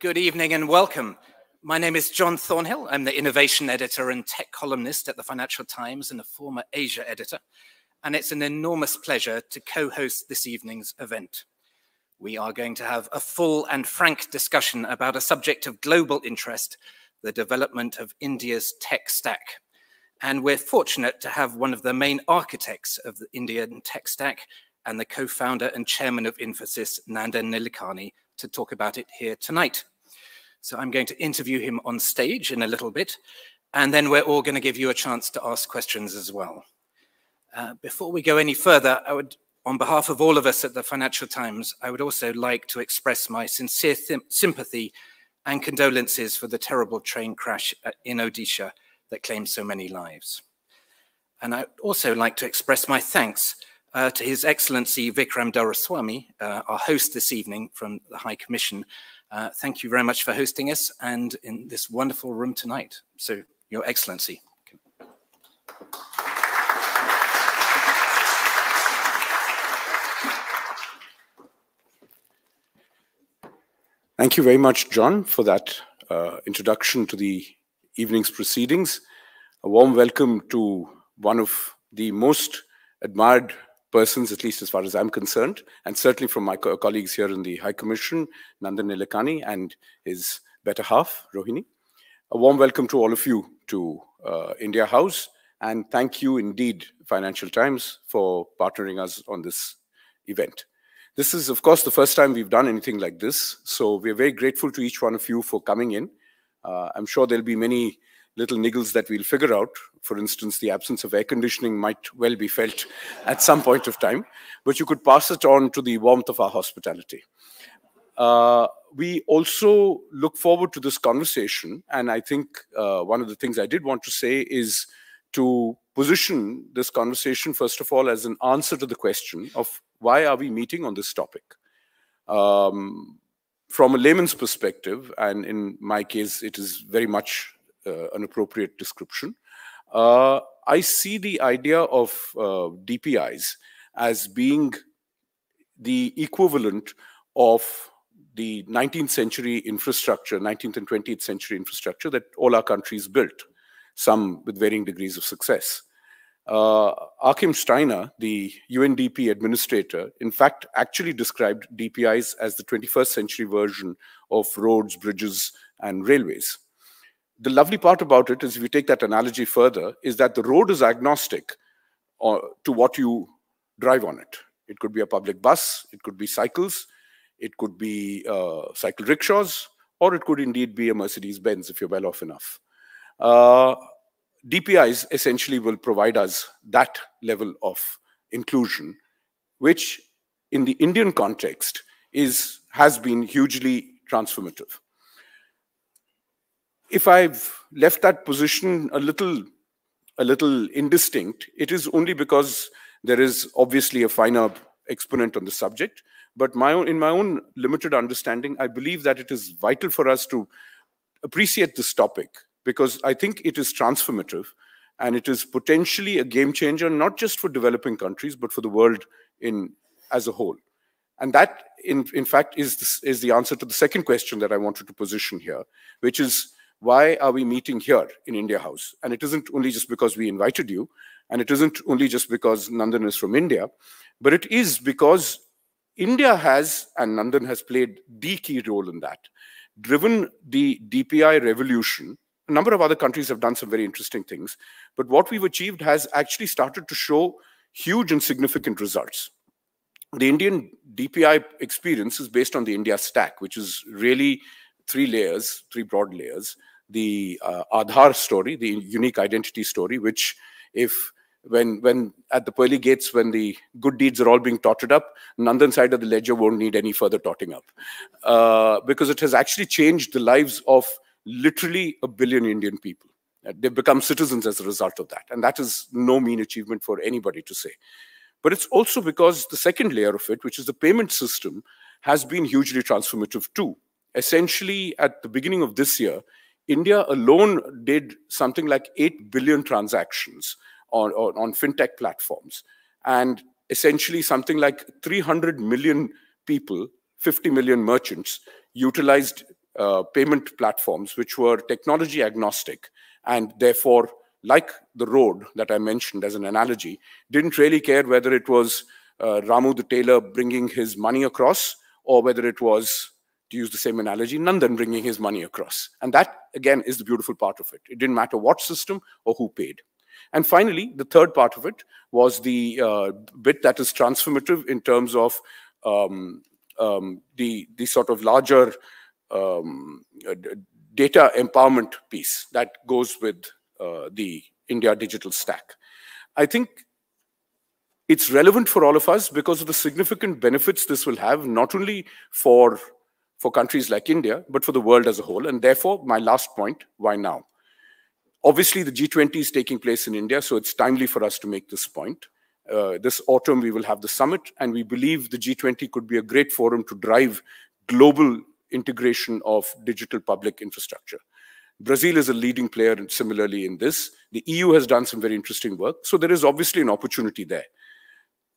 Good evening and welcome. My name is John Thornhill. I'm the innovation editor and tech columnist at the Financial Times and a former Asia editor. And it's an enormous pleasure to co-host this evening's event. We are going to have a full and frank discussion about a subject of global interest, the development of India's tech stack. And we're fortunate to have one of the main architects of the Indian tech stack and the co-founder and chairman of Infosys, Nandan Nilekani, to talk about it here tonight. So I'm going to interview him on stage in a little bit, and then we're all going to give you a chance to ask questions as well. Uh, before we go any further, I would, on behalf of all of us at the Financial Times, I would also like to express my sincere sympathy and condolences for the terrible train crash in Odisha that claimed so many lives. And I'd also like to express my thanks uh, to His Excellency Vikram Doraiswamy, uh, our host this evening from the High Commission. Uh, thank you very much for hosting us and in this wonderful room tonight. So, Your Excellency. Thank you very much, John, for that uh, introduction to the evening's proceedings. A warm welcome to one of the most admired persons, at least as far as I'm concerned, and certainly from my co colleagues here in the High Commission, Nandan Nilekani and his better half, Rohini. A warm welcome to all of you to uh, India House, and thank you indeed, Financial Times, for partnering us on this event. This is, of course, the first time we've done anything like this, so we're very grateful to each one of you for coming in. Uh, I'm sure there'll be many little niggles that we'll figure out. For instance, the absence of air conditioning might well be felt at some point of time, but you could pass it on to the warmth of our hospitality. Uh, we also look forward to this conversation, and I think uh, one of the things I did want to say is to position this conversation, first of all, as an answer to the question of why are we meeting on this topic? Um, from a layman's perspective, and in my case, it is very much an appropriate description. Uh, I see the idea of uh, DPIs as being the equivalent of the 19th century infrastructure, 19th and 20th century infrastructure that all our countries built, some with varying degrees of success. Uh, Achim Steiner, the UNDP administrator, in fact, actually described DPIs as the 21st century version of roads, bridges, and railways the lovely part about it is if you take that analogy further, is that the road is agnostic uh, to what you drive on it. It could be a public bus, it could be cycles, it could be uh, cycle rickshaws, or it could indeed be a Mercedes Benz if you're well off enough. Uh, DPIs essentially will provide us that level of inclusion, which in the Indian context is has been hugely transformative if I've left that position a little, a little indistinct, it is only because there is obviously a finer exponent on the subject. But my own, in my own limited understanding, I believe that it is vital for us to appreciate this topic because I think it is transformative and it is potentially a game changer, not just for developing countries, but for the world in as a whole. And that, in, in fact, is, is the answer to the second question that I wanted to position here, which is why are we meeting here in India House? And it isn't only just because we invited you, and it isn't only just because Nandan is from India, but it is because India has, and Nandan has played the key role in that, driven the DPI revolution. A number of other countries have done some very interesting things, but what we've achieved has actually started to show huge and significant results. The Indian DPI experience is based on the India stack, which is really three layers, three broad layers. The uh, Aadhaar story, the unique identity story, which if when when at the pearly gates when the good deeds are all being totted up nandan side of the ledger won't need any further totting up. Uh, because it has actually changed the lives of literally a billion indian people. They've become citizens as a result of that and that is no mean achievement for anybody to say. But it's also because the second layer of it which is the payment system has been hugely transformative too. Essentially at the beginning of this year, India alone did something like 8 billion transactions on, on, on, fintech platforms. And essentially something like 300 million people, 50 million merchants, utilized uh, payment platforms which were technology agnostic and therefore, like the road that I mentioned as an analogy, didn't really care whether it was uh, Ramu the tailor bringing his money across or whether it was, to use the same analogy, Nandan bringing his money across. And that, again, is the beautiful part of it. It didn't matter what system or who paid. And finally, the third part of it was the uh, bit that is transformative in terms of um, um, the, the sort of larger um, uh, data empowerment piece that goes with uh, the India digital stack. I think it's relevant for all of us because of the significant benefits this will have, not only for, for countries like India, but for the world as a whole. And therefore, my last point, why now? Obviously, the G20 is taking place in India, so it's timely for us to make this point. Uh, this autumn, we will have the summit, and we believe the G20 could be a great forum to drive global integration of digital public infrastructure. Brazil is a leading player and similarly in this. The EU has done some very interesting work. So there is obviously an opportunity there.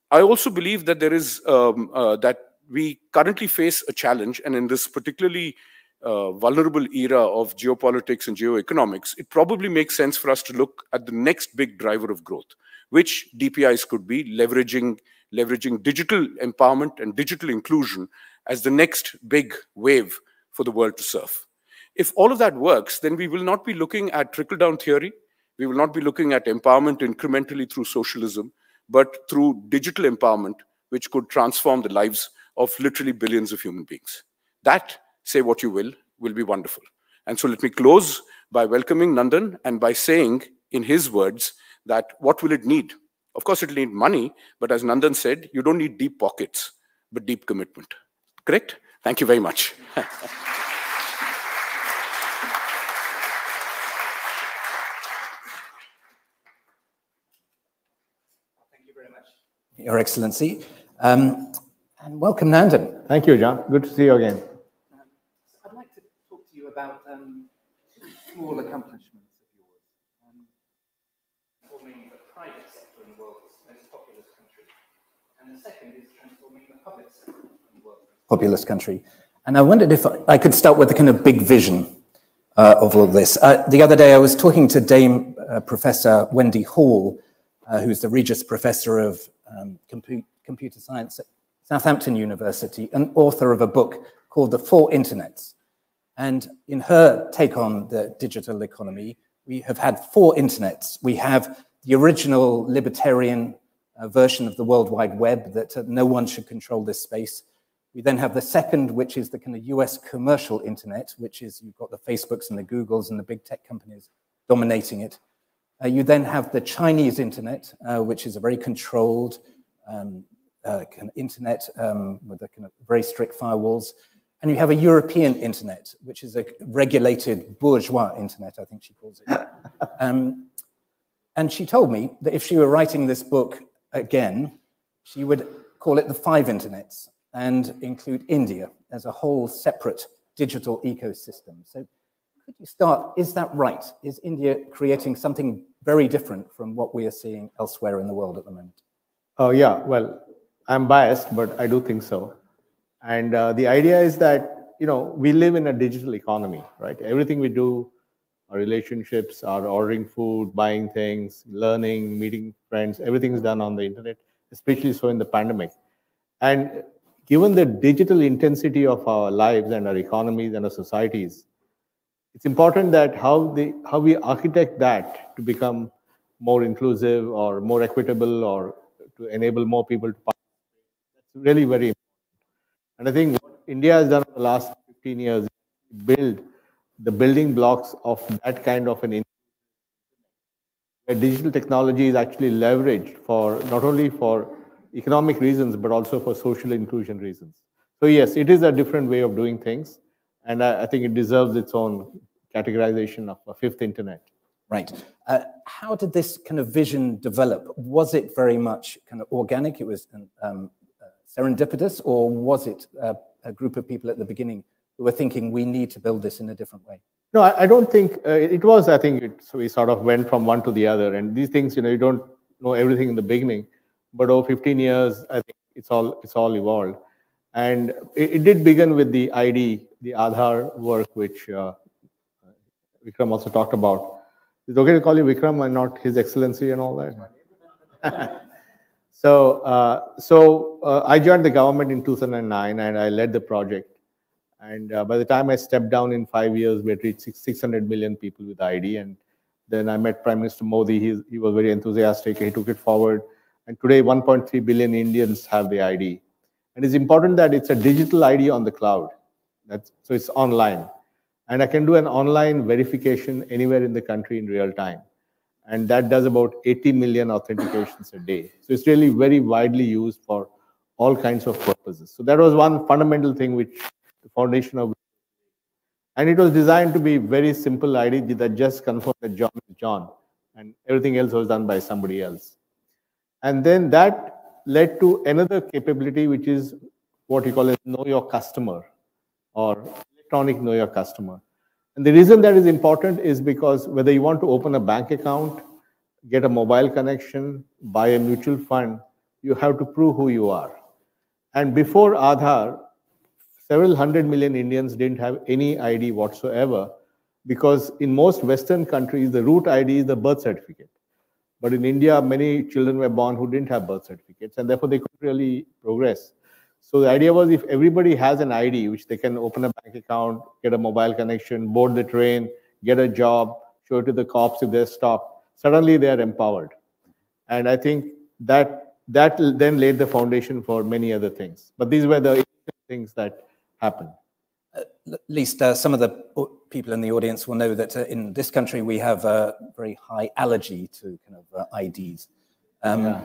I also believe that there is um, uh, that we currently face a challenge, and in this particularly uh, vulnerable era of geopolitics and geoeconomics, it probably makes sense for us to look at the next big driver of growth, which DPIs could be leveraging leveraging digital empowerment and digital inclusion as the next big wave for the world to surf. If all of that works, then we will not be looking at trickle-down theory. We will not be looking at empowerment incrementally through socialism, but through digital empowerment, which could transform the lives of literally billions of human beings. That, say what you will, will be wonderful. And so let me close by welcoming Nandan and by saying, in his words, that what will it need? Of course, it'll need money, but as Nandan said, you don't need deep pockets, but deep commitment. Correct? Thank you very much. Thank you very much, Your Excellency. Um, and welcome, Nandan. Thank you, John. Good to see you again. I'd like to talk to you about um, two small accomplishments of yours. Um, transforming the private sector in the world's most populous country. And the second is transforming the public sector in the world's most populous country. And I wondered if I could start with a kind of big vision uh, of all this. Uh, the other day, I was talking to Dame uh, Professor Wendy Hall, uh, who's the Regius Professor of um, compu computer science at Southampton University, an author of a book called The Four Internets. And in her take on the digital economy, we have had four internets. We have the original libertarian uh, version of the World Wide Web that uh, no one should control this space. We then have the second, which is the kind of US commercial internet, which is you've got the Facebooks and the Googles and the big tech companies dominating it. Uh, you then have the Chinese internet, uh, which is a very controlled um, uh, kind of internet um, with a kind of very strict firewalls. And you have a European internet, which is a regulated bourgeois internet, I think she calls it. Um, and she told me that if she were writing this book again, she would call it the five internets and include India as a whole separate digital ecosystem. So could you start, is that right? Is India creating something very different from what we are seeing elsewhere in the world at the moment? Oh, yeah. Well, I'm biased, but I do think so. And uh, the idea is that, you know, we live in a digital economy, right? Everything we do, our relationships, our ordering food, buying things, learning, meeting friends, everything is done on the internet, especially so in the pandemic. And given the digital intensity of our lives and our economies and our societies, it's important that how the how we architect that to become more inclusive or more equitable or to enable more people to really very important. And I think what India has done the last 15 years build the building blocks of that kind of an where digital technology is actually leveraged for not only for economic reasons but also for social inclusion reasons. So yes, it is a different way of doing things. And I, I think it deserves its own categorization of a fifth internet. Right. Uh, how did this kind of vision develop? Was it very much kind of organic? It was um, serendipitous, or was it uh, a group of people at the beginning who were thinking we need to build this in a different way? No, I, I don't think uh, it was. I think it, so we sort of went from one to the other, and these things, you know, you don't know everything in the beginning, but over 15 years, I think it's all it's all evolved. And it, it, did begin with the ID the Aadhaar work, which uh, Vikram also talked about. Is okay to call you Vikram and not His Excellency and all that? so, uh, so uh, I joined the government in 2009 and I led the project. And uh, by the time I stepped down in five years, we had reached 600 million people with ID. And then I met Prime Minister Modi. He, he was very enthusiastic. He took it forward. And today, 1.3 billion Indians have the ID. And it's important that it's a digital ID on the cloud. That's, so it's online. And I can do an online verification anywhere in the country in real time. And that does about 80 million authentications a day. So it's really very widely used for all kinds of purposes. So that was one fundamental thing which the foundation of and it was designed to be very simple ID that just confirmed that John is John and everything else was done by somebody else. And then that led to another capability, which is what you call as know your customer or electronic know your customer. And the reason that is important is because whether you want to open a bank account, get a mobile connection, buy a mutual fund, you have to prove who you are. And before Aadhaar, several hundred million Indians didn't have any ID whatsoever because in most Western countries, the root ID is the birth certificate. But in India, many children were born who didn't have birth certificates, and therefore they couldn't really progress. So the idea was if everybody has an ID, which they can open a bank account, get a mobile connection, board the train, get a job, show it to the cops if they're stopped, suddenly they are empowered. And I think that that then laid the foundation for many other things. But these were the things that happened. Uh, at least uh, some of the people in the audience will know that uh, in this country we have a very high allergy to kind of uh, IDs. Um, yeah.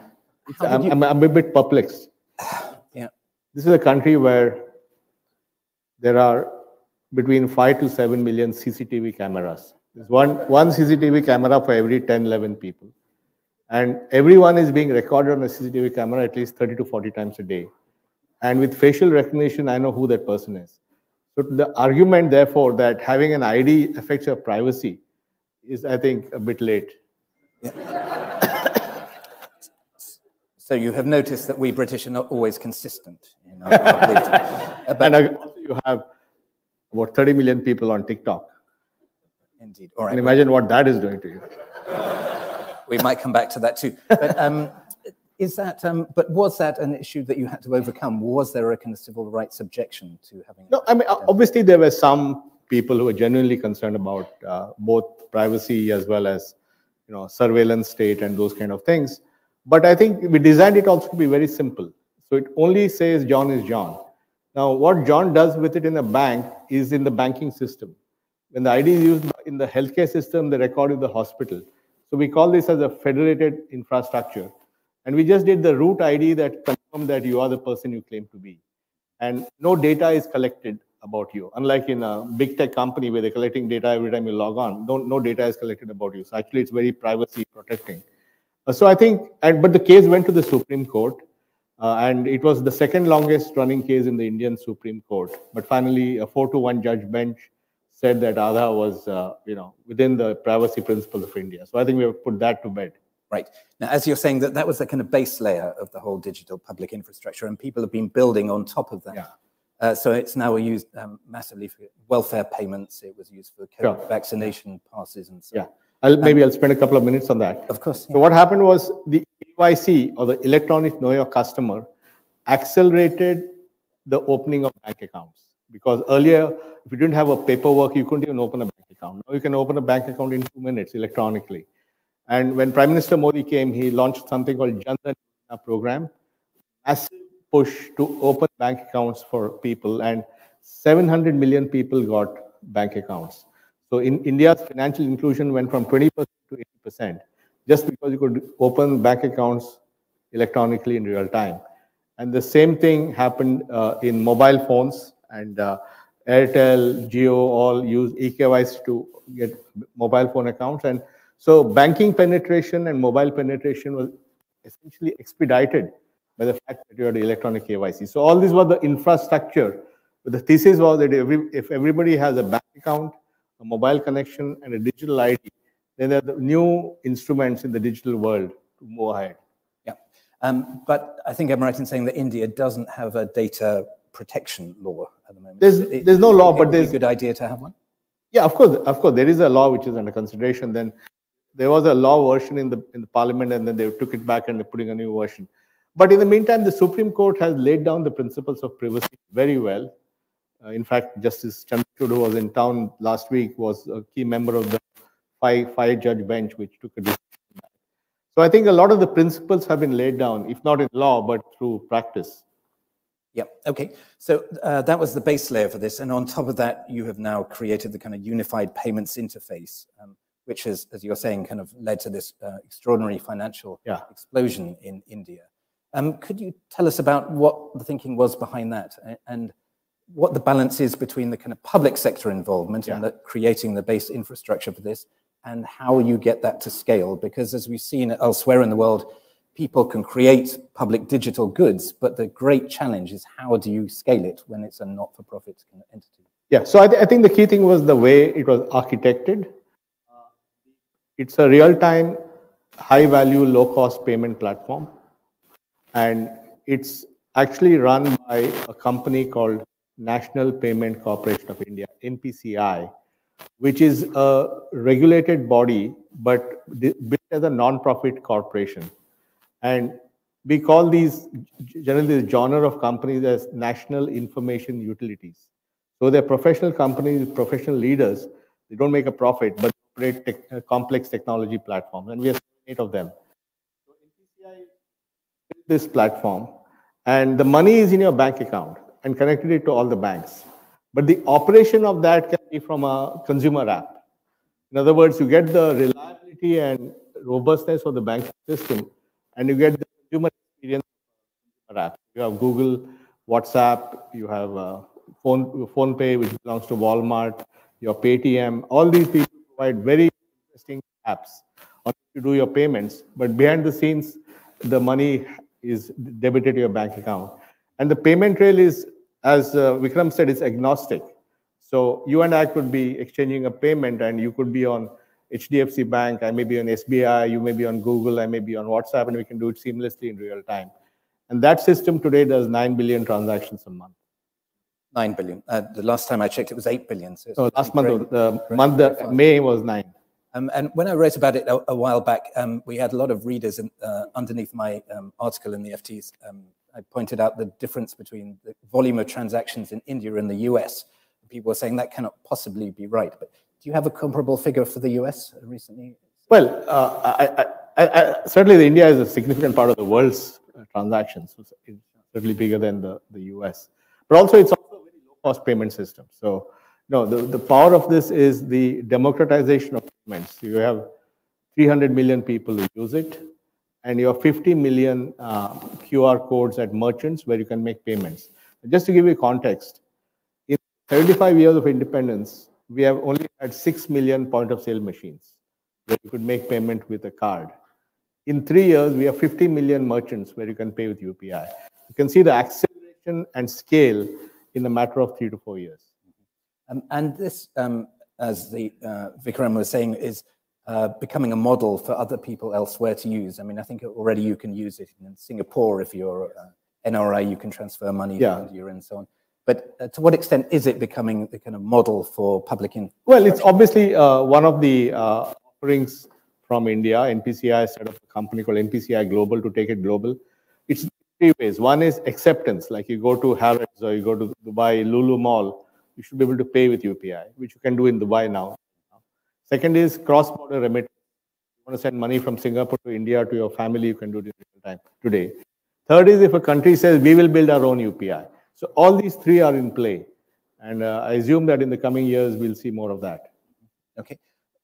I'm, you... I'm, I'm, a bit perplexed. This is a country where there are between 5 to 7 million CCTV cameras. There's one, one CCTV camera for every 10, 11 people. And everyone is being recorded on a CCTV camera at least 30 to 40 times a day. And with facial recognition, I know who that person is. So the argument, therefore, that having an ID affects your privacy is, I think, a bit late. Yeah. so you have noticed that we British are not always consistent. In our, our and you have about 30 million people on TikTok. Indeed. All right. And imagine what that is doing to you. we might come back to that too. But um, is that, um, but was that an issue that you had to overcome? Was there a kind of civil rights objection to having? No, I mean, obviously there were some people who were genuinely concerned about uh, both privacy as well as, you know, surveillance state and those kind of things. But I think we designed it also to be very simple. So it only says John is John. Now, what John does with it in a bank is in the banking system. When the ID is used in the healthcare system, the record in the hospital. So we call this as a federated infrastructure. And we just did the root ID that confirmed that you are the person you claim to be. And no data is collected about you. Unlike in a big tech company where they're collecting data every time you log on, no, no data is collected about you. So actually, it's very privacy protecting. Uh, so I think, and, but the case went to the Supreme Court. Uh, and it was the second longest running case in the Indian Supreme Court. But finally, a four to one judge bench said that Aadhaar was, uh, you know, within the privacy principles of India. So I think we have put that to bed. Right. Now, as you're saying, that that was the kind of base layer of the whole digital public infrastructure, and people have been building on top of that. Yeah. Uh, so it's now used um, massively for welfare payments. It was used for sure. vaccination passes and so. Yeah. I'll, um, maybe I'll spend a couple of minutes on that. Of course. Yeah. So what happened was the KYC or the electronic know your customer accelerated the opening of bank accounts because earlier if you didn't have a paperwork you couldn't even open a bank account. Now you can open a bank account in two minutes electronically. And when Prime Minister Modi came, he launched something called Jan Dhan program, massive push to open bank accounts for people, and 700 million people got bank accounts. So in India's financial inclusion went from 20% to 80%, just because you could open bank accounts electronically in real time. And the same thing happened uh, in mobile phones, and uh, Airtel, Jio all use eKYC to get mobile phone accounts. And so banking penetration and mobile penetration was essentially expedited by the fact that you had electronic KYC. So all these were the infrastructure. But the thesis was that every, if everybody has a bank account, a mobile connection, and a digital ID, then there are the new instruments in the digital world to move ahead. Yeah. Um, but I think I'm right in saying that India doesn't have a data protection law at the moment. There's, It- there's no law, but be a there's good idea to have one. Yeah, of course, of course, there is a law which is under consideration. Then there was a law version in the in the parliament, and then they took it back and they're putting a new version. But in the meantime, the Supreme Court has laid down the principles of privacy very well. Uh, in fact, Justice Chandrachud, who was in town last week, was a key member of the five five judge bench which took a decision. on. So I think a lot of the principles have been laid down, if not in law, but through practice. Yeah. Okay. So uh, that was the base layer for this, and on top of that, you have now created the kind of unified payments interface, um, which has, as you're saying, kind of led to this uh, extraordinary financial Yeah. explosion in India. Um, could you tell us about what the thinking was behind that, and what the balance is between the kind of public sector involvement and the, creating the base infrastructure for this, and how you get that to scale? Because as we've seen elsewhere in the world, people can create public digital goods, but the great challenge is how do you scale it when it's a not-for-profit kind of entity? Yeah, so I, th- I think the key thing was the way it was architected. It's a real-time, high-value, low-cost payment platform, and it's actually run by a company called National Payment Corporation of India (NPCI), which is a regulated body but built as a non-profit corporation. And we call these generally the genre of companies as national information utilities. So they're professional companies, professional leaders. They don't make a profit, but operate tech, uh, complex technology platforms, and we have eight of them. So NPCI this platform, and the money is in your bank account and connected it to all the banks. But the operation of that can be from a consumer app. In other words, you get the reliability and robustness of the banking system, and you get the consumer experience app. You have Google, WhatsApp, you have uh, Phone PhonePe, which belongs to Walmart, your Paytm. All these people provide very interesting apps on you do your payments, but behind the scenes, the money is debited to your bank account. And the payment trail is, as uh, Vikram said, it's agnostic. So you and I could be exchanging a payment, and you could be on HDFC Bank, I may be on SBI, you may be on Google, I may be on WhatsApp, and we can do it seamlessly in real time. And that system today does 9 billion transactions a month. Nine billion. Uh, the last time I checked, it was eight billion. So So last month, great. the month that May was 9. Um, and when I wrote about it a, a while back, um, we had a lot of readers in, uh, underneath my um, article in the FTs. I pointed out the difference between the volume of transactions in India and the US. People are saying that cannot possibly be right. But do you have a comparable figure for the US recently? Well, uh, I, I, I, certainly the India is a significant part of the world's uh, transactions. It's certainly bigger than the, the US. But also it's also a very low-cost payment system. So no, the, the power of this is the democratization of payments. You have 300 million people who use it, and you have 50 million uh, QR codes at merchants where you can make payments. Just to give you context, in 75 years of independence, we have only had 6 million point of sale machines where you could make payment with a card. In three years, we have 50 million merchants where you can pay with UPI. You can see the acceleration and scale in a matter of three to four years. Um, and this, um, as the uh, Vikram was saying, is uh, becoming a model for other people elsewhere to use. I mean, I think already you can use it in Singapore if you're uh, NRI, you can transfer money Yeah. India and so on. But uh, to what extent is it becoming the kind of model for public in? Well, it's obviously uh, one of the uh, offerings from India. NPCI set up a company called NPCI Global to take it global. It's three ways. One is acceptance, like you go to Harrods or you go to Dubai Lulu Mall, you should be able to pay with UPI, which you can do in Dubai now. Second is cross-border remittance. You want to send money from Singapore to India to your family, you can do it in time today. Third is if a country says we will build our own UPI. So all these three are in play. And uh, I assume that in the coming years, we'll see more of that. Okay.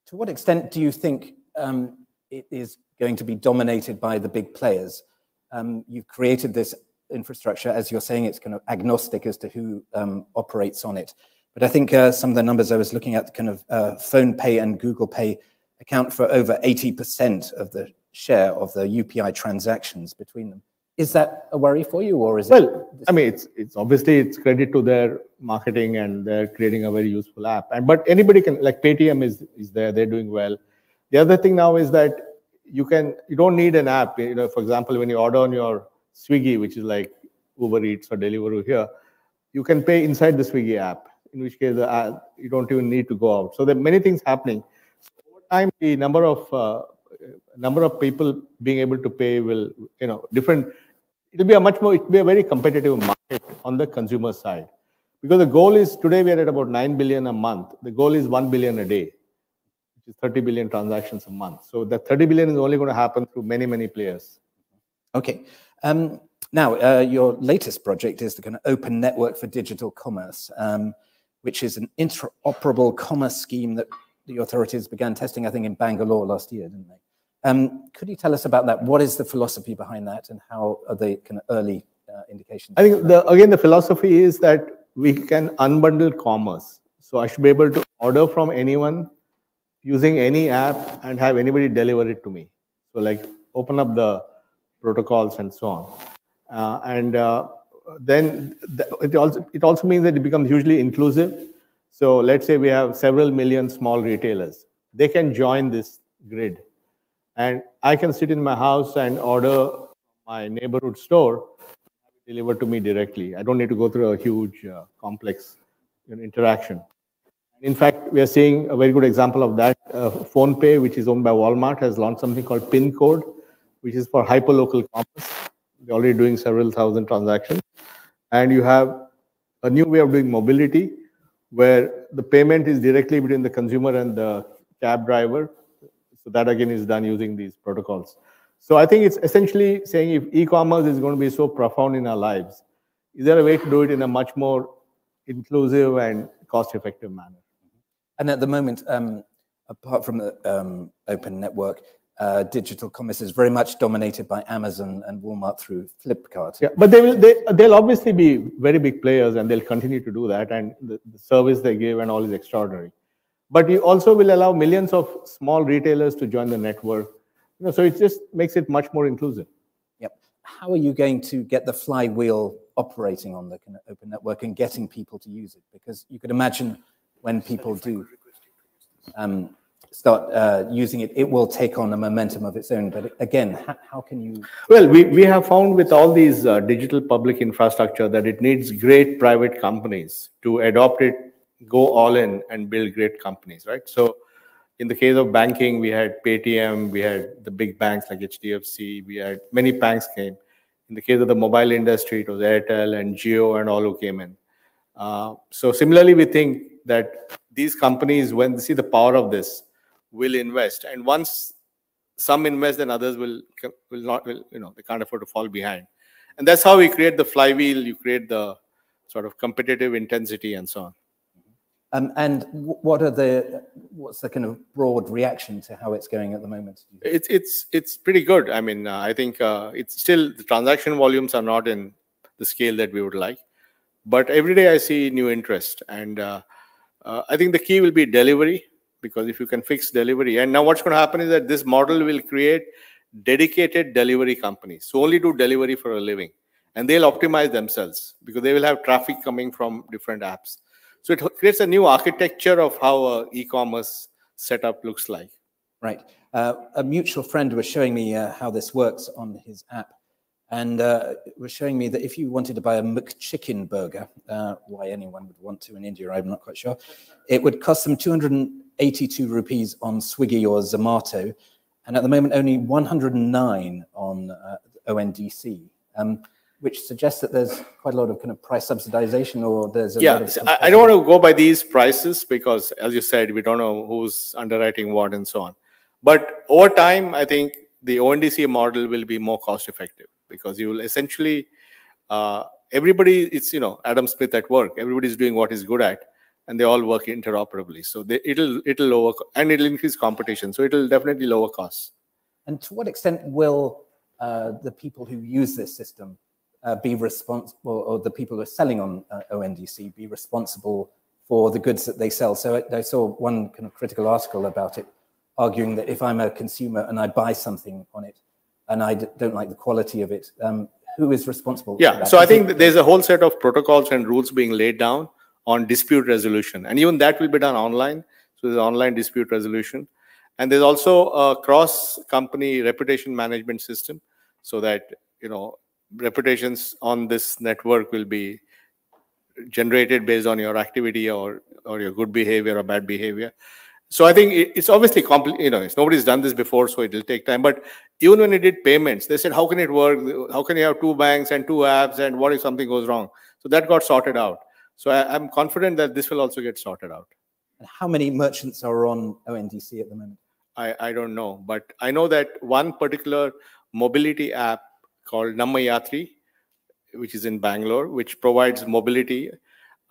To what extent do you think um, it is going to be dominated by the big players? Um, you've created this infrastructure, as you're saying, it's kind of agnostic as to who um, operates on it. But I think uh, some of the numbers I was looking at, kind of uh, PhonePe and Google Pay, account for over 80% of the share of the UPI transactions between them. Is that a worry for you, or is it? Well, I mean, it's it's obviously it's credit to their marketing and they're creating a very useful app. And but anybody can like Paytm is is there, they're doing well. The other thing now is that you can you don't need an app. You know, for example, when you order on your Swiggy, which is like Uber Eats or Deliveroo here, you can pay inside the Swiggy app, in which case uh, you don't even need to go out. So there are many things happening. Over time, the number of uh, number of people being able to pay will, you know, different. It'll be a much more, it'll be a very competitive market on the consumer side. Because the goal is today we are at about 9 billion a month. The goal is 1 billion a day, which is 30 billion transactions a month. So that 30 billion is only going to happen through many, many players. Okay. Um, now, uh, your latest project is the kind of open network for digital commerce, um, which is an interoperable commerce scheme that the authorities began testing, I think, in Bangalore last year, didn't they? Um, could you tell us about that? What is the philosophy behind that, and how are the kind of early uh, indications? I think the, again the philosophy is that we can unbundle commerce. So I should be able to order from anyone using any app and have anybody deliver it to me. So like open up the protocols and so on, uh, and uh, then it also it also means that it becomes hugely inclusive. So let's say we have several million small retailers. They can join this grid and I can sit in my house and order my neighborhood store delivered to me directly. I don't need to go through a huge, uh, complex you know, interaction. In fact, we are seeing a very good example of that. Uh, PhonePe, which is owned by Walmart, has launched something called Pincode, which is for hyperlocal commerce. They're already doing several thousand transactions. And you have a new way of doing mobility, where the payment is directly between the consumer and the cab driver so that again is done using these protocols. So I think it's essentially saying if e-commerce is going to be so profound in our lives, is there a way to do it in a much more inclusive and cost-effective manner? And at the moment, um, apart from the um, open network, uh, digital commerce is very much dominated by Amazon and Walmart through Flipkart. Yeah, but they will they they'll obviously be very big players and they'll continue to do that, and the, the service they give and all is extraordinary. But you also will allow millions of small retailers to join the network. You know, so it just makes it much more inclusive. Yep. How are you going to get the flywheel operating on the open network and getting people to use it? Because you could imagine when people do um, start uh, using it, it will take on a momentum of its own. But again, how, how can you? Well, we, we have found with all these uh, digital public infrastructure that it needs great private companies to adopt it go all in and build great companies, right? So in the case of banking, we had Paytm, we had the big banks like HDFC, we had many banks came. In the case of the mobile industry, it was Airtel and Jio and all who came in. Uh, so similarly, we think that these companies, when they see the power of this, will invest. And once some invest, then others will will not will you know they can't afford to fall behind. And that's how we create the flywheel. You create the sort of competitive intensity and so on. Um, and what are the what's the kind of broad reaction to how it's going at the moment? It's it's it's pretty good. I mean, uh, I think uh, it's still the transaction volumes are not in the scale that we would like, but every day I see new interest, and uh, uh I think the key will be delivery because if you can fix delivery, and now what's going to happen is that this model will create dedicated delivery companies, so only do delivery for a living, and they'll optimize themselves because they will have traffic coming from different apps so it creates a new architecture of how e-commerce setup looks like. Right. Uh, a mutual friend was showing me uh, how this works on his app, and uh, was showing me that if you wanted to buy a McChicken burger, uh, why anyone would want to in India, I'm not quite sure, it would cost them 282 rupees on Swiggy or Zomato, and at the moment only 109 on uh, ONDC. Um, which suggests that there's quite a lot of kind of price subsidization or there's a yeah I, I, don't want to go by these prices because as you said we don't know who's underwriting what and so on but over time i think the ondc model will be more cost effective because you will essentially uh, everybody it's you know adam smith at work everybody's doing what he's good at and they all work interoperably. So they, it'll it'll lower and it'll increase competition. So it'll definitely lower costs. And to what extent will uh, the people who use this system uh, be responsible, or the people who are selling on uh, ONDC be responsible for the goods that they sell. So I, I saw one kind of critical article about it, arguing that if I'm a consumer and I buy something on it, and I d- don't like the quality of it, um, who is responsible? Yeah, so I think it, there's a whole set of protocols and rules being laid down on dispute resolution, and even that will be done online. So there's online dispute resolution, and there's also a cross-company reputation management system, so that you know reputations on this network will be generated based on your activity or or your good behavior or bad behavior. So I think it's obviously complex. You know, nobody's done this before, so it'll take time. But even when we did payments, they said, "How can it work? How can you have two banks and two apps? And what if something goes wrong?" So that got sorted out. So I, am confident that this will also get sorted out. And how many merchants are on ONDC at the moment? I, I don't know, but I know that one particular mobility app called Namma which is in Bangalore, which provides mobility,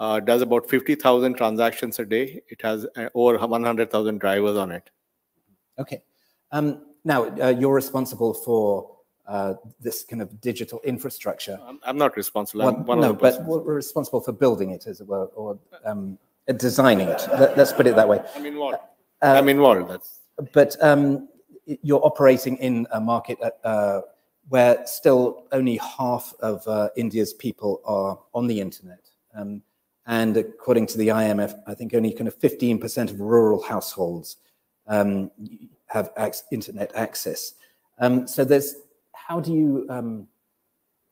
uh, does about 50,000 transactions a day. It has uh, over 100,000 drivers on it. Okay. Um, now, uh, you're responsible for uh, this kind of digital infrastructure. I'm, I'm not responsible. Well, I'm no, but we're responsible for building it, as it were, or um, designing it. Let, us put it that way. I'm involved. Uh, I'm involved. That's. But um, you're operating in a market uh, where still only half of uh, India's people are on the internet. Um, and according to the IMF, I think only kind of 15% of rural households um, have internet access. Um, so there's how do you um,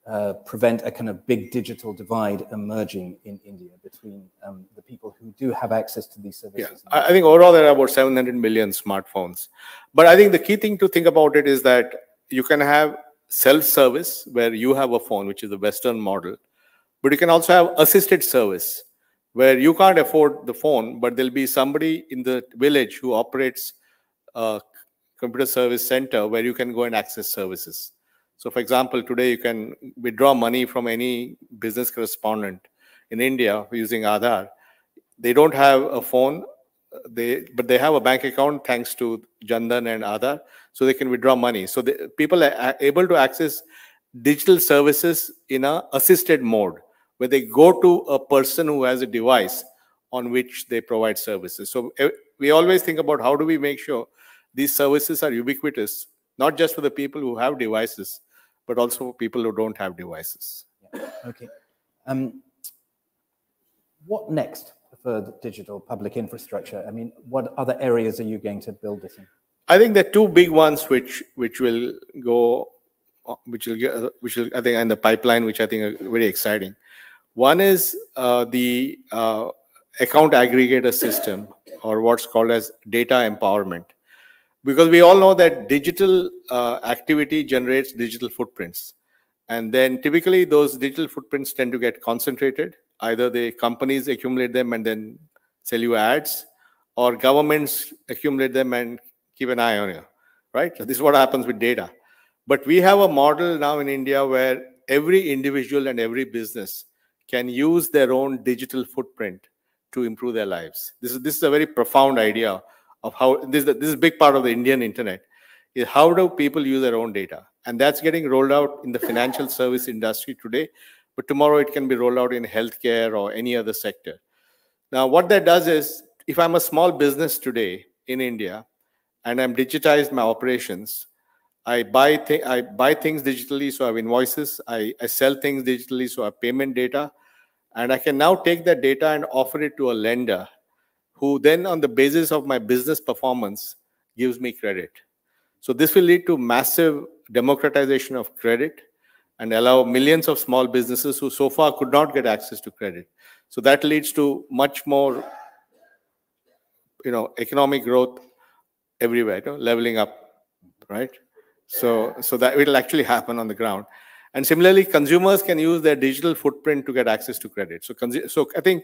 uh, prevent a kind of big digital divide emerging in India between um, the people who do have access to these services? Yeah, I think overall there are about 700 million smartphones. But I think the key thing to think about it is that you can have self-service where you have a phone, which is the Western model, but you can also have assisted service where you can't afford the phone, but there'll be somebody in the village who operates a computer service center where you can go and access services. So for example, today you can withdraw money from any business correspondent in India using Aadhaar. They don't have a phone, they but they have a bank account thanks to Jan Dhan and Aadhaar, so they can withdraw money. So the, people are able to access digital services in a assisted mode, where they go to a person who has a device on which they provide services. So eh, we always think about how do we make sure these services are ubiquitous, not just for the people who have devices, but also for people who don't have devices. Yeah. Okay. Um, what next for the digital public infrastructure? I mean, what other areas are you going to build this in? I think there are two big ones which which will go, which will get, which will I think in the pipeline, which I think are very exciting. One is uh, the uh, account aggregator system, or what's called as data empowerment. Because we all know that digital uh, activity generates digital footprints. And then typically those digital footprints tend to get concentrated. Either the companies accumulate them and then sell you ads or governments accumulate them and keep an eye on you right? So this is what happens with data. But we have a model now in india where every individual and every business can use their own digital footprint to improve their lives this is this is a very profound idea of how this, this is a big part of the Indian internet is how do people use their own data? And that's getting rolled out in the financial service industry today, but tomorrow it can be rolled out in healthcare or any other sector. Now, what that does is if I'm a small business today in India and I'm digitized my operations, I buy, I buy things digitally, so I have invoices. I, I sell things digitally, so I have payment data. And I can now take that data and offer it to a lender who then on the basis of my business performance gives me credit. So this will lead to massive democratization of credit and allow millions of small businesses who so far could not get access to credit. So that leads to much more, you know, economic growth everywhere, you know, leveling up, right? So, so that it will actually happen on the ground. And similarly, consumers can use their digital footprint to get access to credit. So, so I think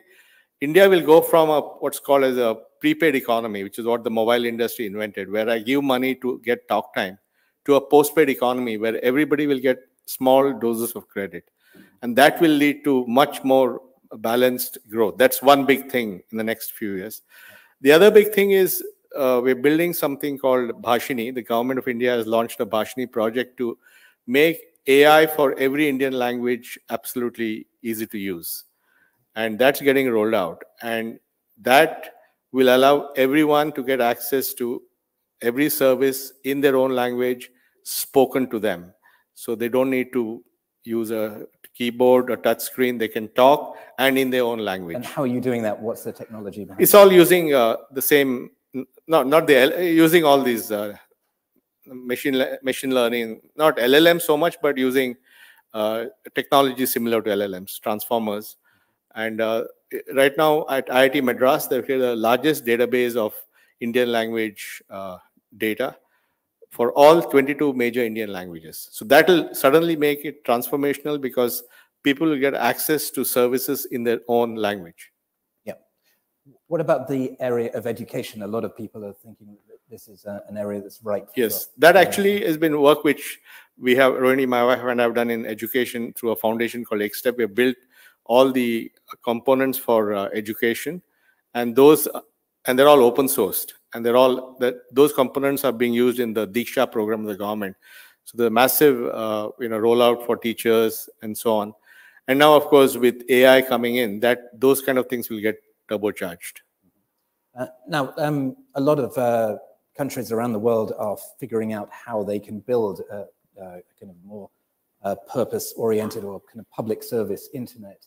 India will go from a what's called as a prepaid economy, which is what the mobile industry invented, where I give money to get talk time, to a postpaid economy where everybody will get small doses of credit. And that will lead to much more balanced growth. That's one big thing in the next few years. The other big thing is uh, we're building something called Bhashini. The government of India has launched a Bhashini project to make AI for every Indian language absolutely easy to use. And that's getting rolled out. And that will allow everyone to get access to every service in their own language spoken to them. So they don't need to use a keyboard or touch screen. They can talk and in their own language. And how are you doing that? What's the technology behind it's all using uh, the same not not the using all these uh, machine machine learning not llm so much but using uh, technology similar to llms transformers And uh, right now at IIT Madras, they're the largest database of Indian language uh, data for all 22 major Indian languages. So that will suddenly make it transformational because people will get access to services in their own language. Yeah. What about the area of education? A lot of people are thinking this is a, an area that's right. Yes, that actually has been work which we have, Rohini, my wife and I have done in education through a foundation called EkStep. We have built all the components for uh, education and those and they're all open sourced and they're all that those components are being used in the Diksha program of the government. So the massive uh, you know rollout for teachers and so on. And now, of course, with AI coming in, that those kind of things will get turbocharged. Uh, now, um, a lot of uh, countries around the world are figuring out how they can build a, a kind of more uh, purpose-oriented or kind of public service internet.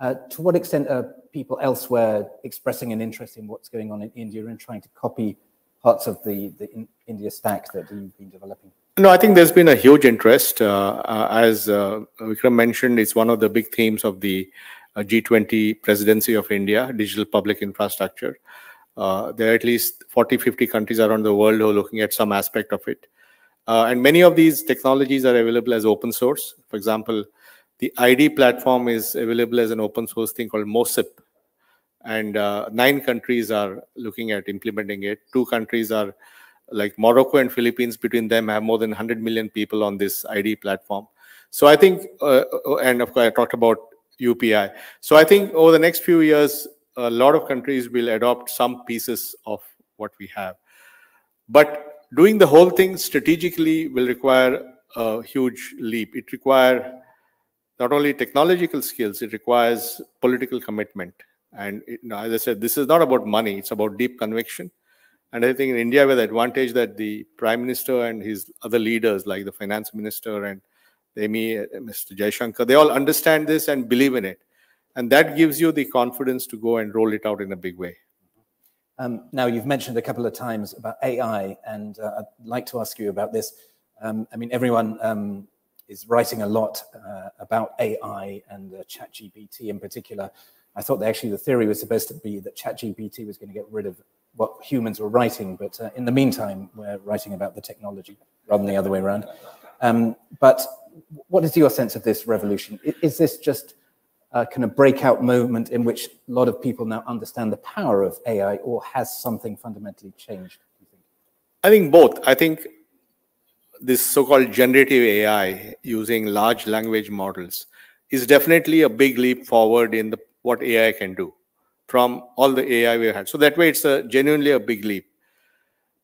Uh, to what extent are people elsewhere expressing an interest in what's going on in India and trying to copy parts of the, the in India stack that you've been developing? No, I think there's been a huge interest. Uh, uh, as uh, Vikram mentioned, it's one of the big themes of the uh, G20 presidency of India, digital public infrastructure. Uh, there are at least 40, 50 countries around the world who are looking at some aspect of it. and many of these technologies are available as open source. For example, the ID platform is available as an open source thing called MOSIP. And uh, nine countries are looking at implementing it. Two countries are like Morocco and Philippines, between them have more than 100 million people on this ID platform. So I think, uh, uh and of course, I talked about UPI. So I think over the next few years, a lot of countries will adopt some pieces of what we have. But doing the whole thing strategically will require a huge leap. It requires not only technological skills, it requires political commitment. And it, as I said, this is not about money, it's about deep conviction. And I think in India, we have the advantage that the prime minister and his other leaders, like the finance minister and Amy, uh, Mr. Jaishankar, they all understand this and believe in it. And that gives you the confidence to go and roll it out in a big way. Um, now, you've mentioned a couple of times about AI, and uh, I'd like to ask you about this. Um, I mean, everyone um, is writing a lot uh, about AI and uh, ChatGPT in particular. I thought that actually the theory was supposed to be that ChatGPT was going to get rid of what humans were writing, but uh, in the meantime, we're writing about the technology rather than the other way around. Um, but what is your sense of this revolution? Is this just a kind of breakout moment in which a lot of people now understand the power of AI, or has something fundamentally changed? I think both. I think this so-called generative AI using large language models is definitely a big leap forward in the what AI can do from all the AI we had. So that way, it's a genuinely a big leap.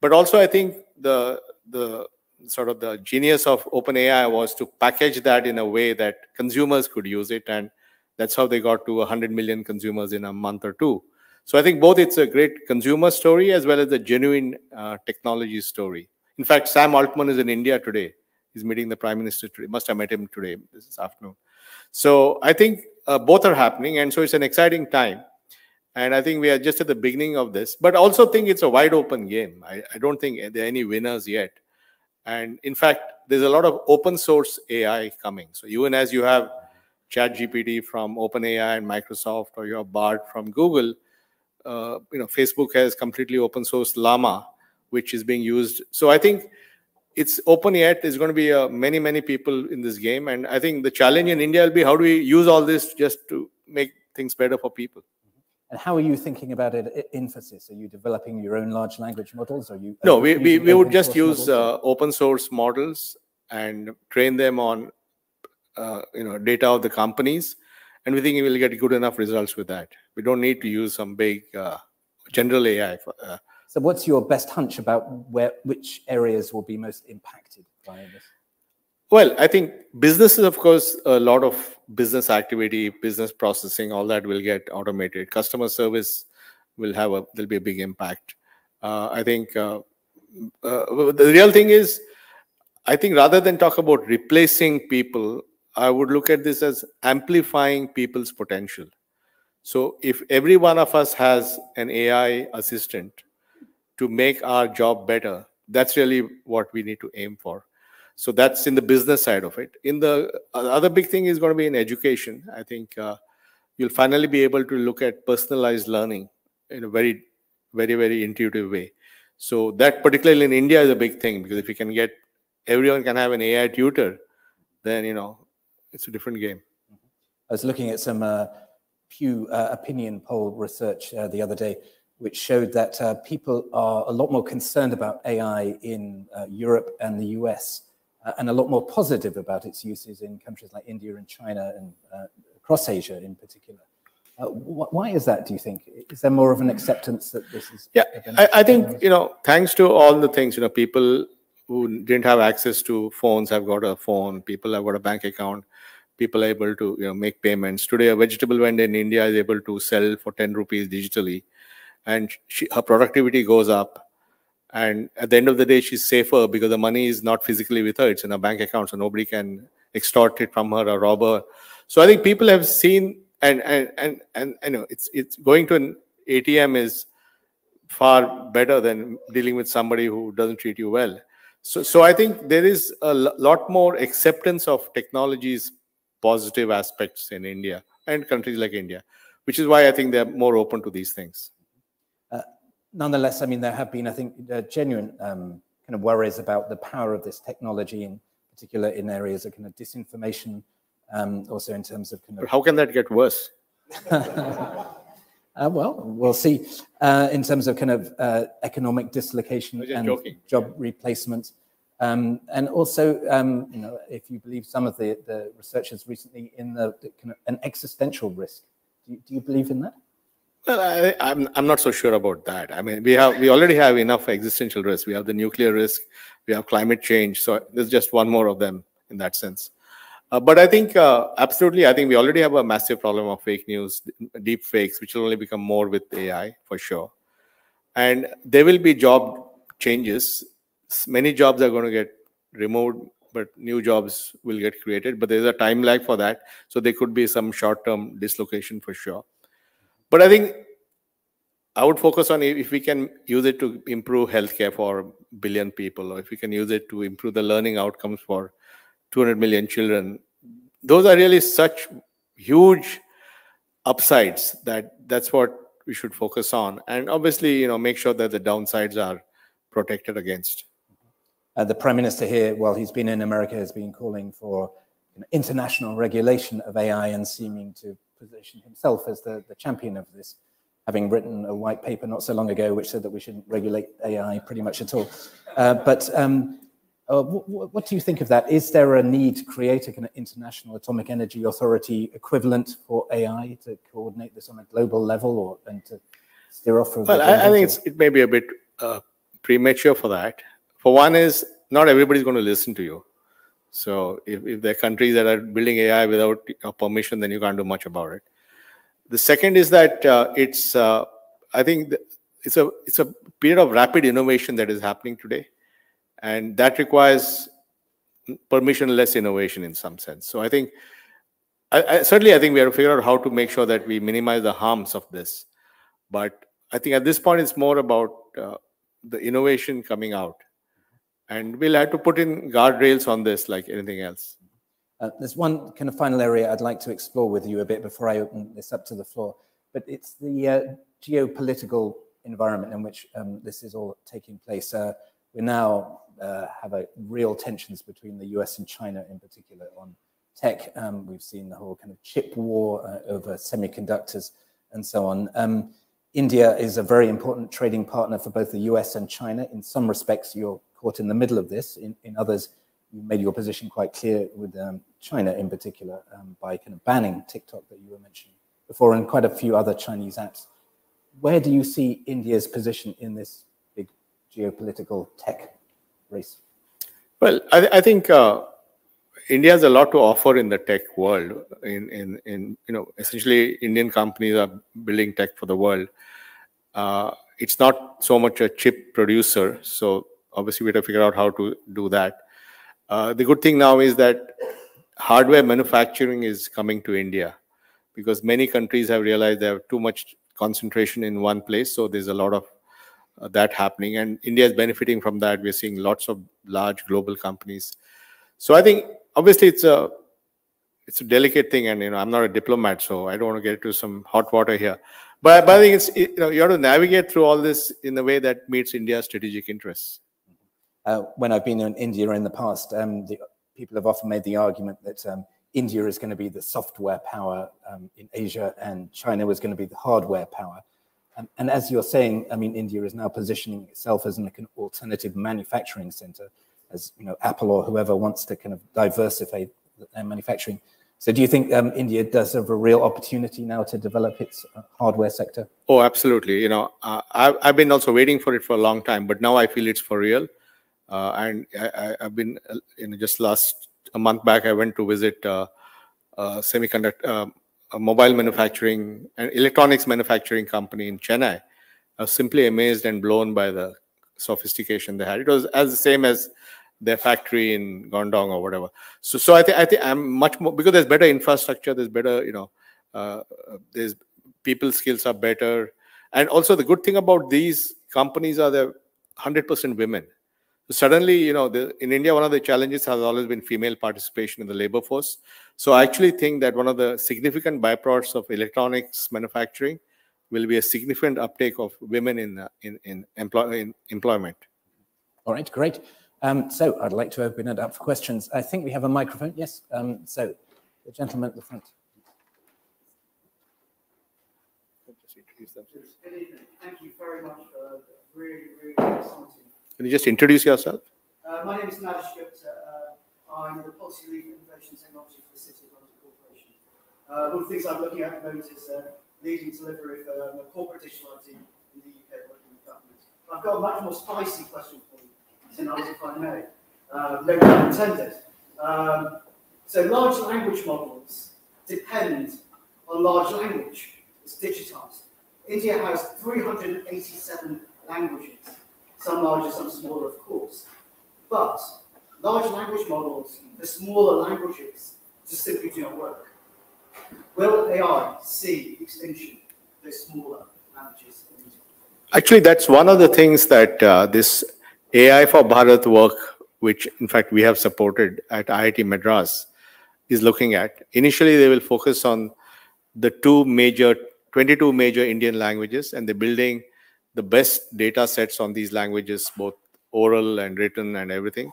But also, I think the the sort of the genius of OpenAI was to package that in a way that consumers could use it, and that's how they got to 100 million consumers in a month or two. So I think both it's a great consumer story as well as a genuine uh, technology story. In fact, Sam Altman is in India today. He's meeting the prime minister today. Must have met him today, this afternoon. So I think uh, both are happening, and so it's an exciting time. And I think we are just at the beginning of this, but also think it's a wide open game. I, I don't think there are any winners yet. And in fact, there's a lot of open source AI coming. So even as you have ChatGPT from OpenAI and Microsoft, or you have Bard from Google, uh, you know, Facebook has completely open source Llama, which is being used. So I think it's open yet. There's going to be uh, many, many people in this game. And I think the challenge in India will be how do we use all this just to make things better for people? And how are you thinking about it at Infosys? Are you developing your own large language models? Are you no? We, we, we would just use uh, open source models and train them on uh, you know data of the companies, and we think we will get good enough results with that. We don't need to use some big uh, general AI. For, uh, so what's your best hunch about where which areas will be most impacted by this? Well, I think businesses, of course, a lot of business activity, business processing, all that will get automated. Customer service will have a there'll be a big impact. Uh, I think uh, uh, the real thing is, I think rather than talk about replacing people, I would look at this as amplifying people's potential. So if every one of us has an AI assistant to make our job better. That's really what we need to aim for. So that's in the business side of it. In the uh, other big thing is going to be in education. I think uh, you'll finally be able to look at personalized learning in a very, very, very intuitive way. So that particularly in India is a big thing because if you can get everyone can have an AI tutor, then you know it's a different game. I was looking at some uh, Pew uh, opinion poll research uh, the other day, which showed that uh, people are a lot more concerned about AI in uh, Europe and the US, uh, and a lot more positive about its uses in countries like India and China and across Asia in particular. Uh, wh why is that, do you think? Is there more of an acceptance that this is? Yeah, I, I, think, you know, thanks to all the things, you know, people who didn't have access to phones have got a phone, people have got a bank account, people are able to, you know, make payments. Today, a vegetable vendor in India is able to sell for 10 rupees digitally and she, her productivity goes up. And at the end of the day, she's safer because the money is not physically with her, it's in a bank account, so nobody can extort it from her or rob her. So I think people have seen and and and and I know it's it's going to an ATM is far better than dealing with somebody who doesn't treat you well. So so I think there is a lot more acceptance of technology's positive aspects in India and countries like India, which is why I think they're more open to these things. Uh, nonetheless, I mean, there have been, I think, uh, genuine um, kind of worries about the power of this technology, in particular in areas of kind of disinformation, um, also in terms of kind of. But how can that get worse? uh, well, we'll see. Uh, in terms of kind of uh, economic dislocation and joking. job replacement. Um, and also, um, you know, if you believe some of the, the researchers recently in the, the kind of an existential risk, do you, do you believe in that? Well, I, am I'm, I'm not so sure about that. I mean, we have we already have enough existential risk. We have the nuclear risk, we have climate change. So there's just one more of them in that sense. Uh, but I think uh, absolutely, I think we already have a massive problem of fake news, deep fakes, which will only become more with AI for sure. And there will be job changes. Many jobs are going to get removed, but new jobs will get created. But there's a time lag for that. So there could be some short-term dislocation for sure. But I think I would focus on if we can use it to improve healthcare for a billion people, or if we can use it to improve the learning outcomes for 200 million children. Those are really such huge upsides that that's what we should focus on. And obviously, you know, make sure that the downsides are protected against. Uh, the prime minister here, while he's been in America, has been calling for you know, international regulation of AI and seeming to position himself as the, the champion of this, having written a white paper not so long ago which said that we shouldn't regulate AI pretty much at all. Uh, but um, uh, what, what, do you think of that? Is there a need to create an international atomic energy authority equivalent for AI to coordinate this on a global level or and to steer off from? Well, I, I, think it may be a bit uh, premature for that. For one, is not everybody's going to listen to you. So if, if there are countries that are building AI without permission, then you can't do much about it. The second is that uh, it's, uh, I think, it's a it's a period of rapid innovation that is happening today and that requires permissionless innovation in some sense. So I think, I, I, certainly I think we have to figure out how to make sure that we minimize the harms of this. But I think at this point it's more about uh, the innovation coming out. And we'll have to put in guardrails on this like anything else. Uh, there's one kind of final area I'd like to explore with you a bit before I open this up to the floor, but it's the uh, geopolitical environment in which um, this is all taking place. Uh, we now uh, have a real tensions between the US and China in particular on tech. Um, we've seen the whole kind of chip war uh, over semiconductors and so on. Um, India is a very important trading partner for both the US and China. In some respects, you're caught in the middle of this. In, in others, you made your position quite clear with um, China in particular um, by kind of banning TikTok that you were mentioning before and quite a few other Chinese apps. Where do you see India's position in this big geopolitical tech race? Well, I, I think uh, India has a lot to offer in the tech world. In, in, in you know, essentially, Indian companies are building tech for the world. Uh, it's not so much a chip producer, so obviously we have to figure out how to do that. Uh, the good thing now is that hardware manufacturing is coming to India because many countries have realized they have too much concentration in one place, so there's a lot of uh, that happening. And India is benefiting from that. We're seeing lots of large global companies. So I think obviously it's a it's a delicate thing, and you know, I'm not a diplomat, so I don't want to get into some hot water here. But, but I think it's you know you have to navigate through all this in a way that meets India's strategic interests. Uh, when I've been in India in the past, um, the, people have often made the argument that um, India is going to be the software power um, in Asia, and China was going to be the hardware power. And as you're saying, I mean, India is now positioning itself as an, like an alternative manufacturing center, as you know, Apple or whoever wants to kind of diversify their manufacturing. So do you think um, India does have a real opportunity now to develop its uh, hardware sector? Oh, absolutely. You know, uh, I've, I've been also waiting for it for a long time, but now I feel it's for real. Uh, and I, have been, uh, you know, just last a month back, I went to visit uh, semiconductor, um, a mobile manufacturing and electronics manufacturing company in Chennai. I was simply amazed and blown by the sophistication they had. It was as the same as their factory in Guangdong or whatever. So, so I think I think I'm much more because there's better infrastructure. There's better, you know, uh, there's people skills are better, and also the good thing about these companies are they're 100% women. So suddenly, you know, the, in India, one of the challenges has always been female participation in the labor force. So I actually think that one of the significant byproducts of electronics manufacturing will be a significant uptake of women in uh, in in, employ, in employment. All right, great. Um, so I'd like to open it up for questions. I think we have a microphone. Yes. Um, so the gentleman at the front. Thank you very much for really, really exciting. Can you just introduce yourself? Uh, my name is Nadesh Gupta. Uh, I'm the policy lead for innovation technology for the City of London Corporation. Uh, one of the things I'm looking at at the moment is uh, leading delivery of um, corporate digital ID in the UK working with government. I've got a much more spicy question for you tonight, if I may. Uh, no pun intended. Um, so large language models depend on large language. It's digitized. India has 387 languages, some larger, some smaller, of course. But large language models, the smaller languages, just simply do not work. Will AI see extinction those smaller languages? Actually, that's one of the things that uh, this AI for Bharat work, which in fact we have supported at IIT Madras, is looking at. Initially, they will focus on the two major, 22 major Indian languages, and they're building the best data sets on these languages, both oral and written and everything.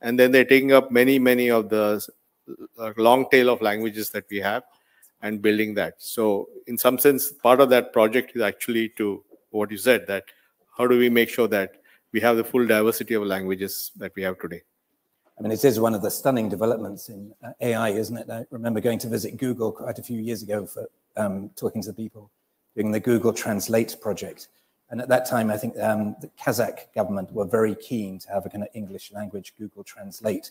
And then they're taking up many, many of the uh, long tail of languages that we have and building that. So in some sense, part of that project is actually to what you said, that how do we make sure that we have the full diversity of languages that we have today. I mean, it is one of the stunning developments in uh, AI, isn't it? I remember going to visit Google quite a few years ago for um, talking to the people doing the Google Translate project. And at that time, I think um, the Kazakh government were very keen to have a kind of English language Google Translate.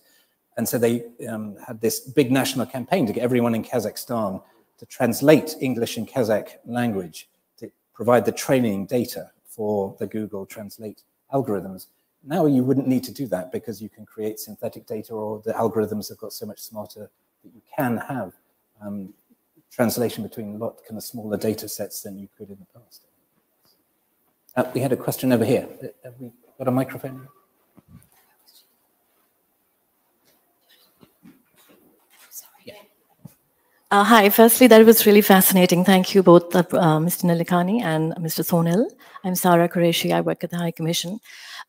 And so they um, had this big national campaign to get everyone in Kazakhstan to translate English and Kazakh language to provide the training data for the Google Translate algorithms. Now you wouldn't need to do that because you can create synthetic data or the algorithms have got so much smarter that you can have um, translation between a lot kind of smaller data sets than you could in the past. Uh, we had a question over here. Uh, have we got a microphone? Uh, hi, firstly, that was really fascinating. Thank you both, uh, Mr. Nilekani and Mr. Thornhill. I'm Sarah Qureshi. I work at the High Commission.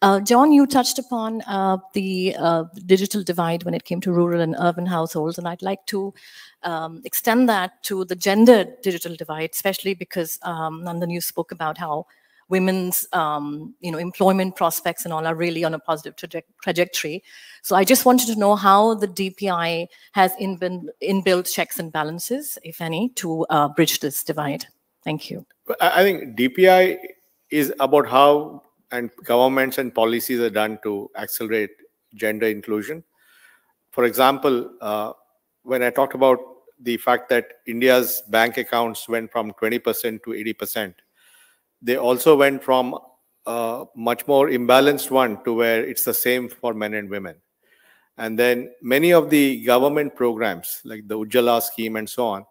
Uh, John, you touched upon uh, the uh, digital divide when it came to rural and urban households, and I'd like to um, extend that to the gender digital divide, especially because um, Nandan, you spoke about how women's um, you know employment prospects and all are really on a positive traje trajectory. So I just wanted to know how the DPI has inbuilt, inbuilt checks and balances, if any, to uh, bridge this divide. Thank you. I think DPI is about how and governments and policies are done to accelerate gender inclusion. For example, uh, when I talked about the fact that India's bank accounts went from 20% to 80%, they also went from a much more imbalanced one to where it's the same for men and women. And then many of the government programs, like the Ujjwala scheme and so on,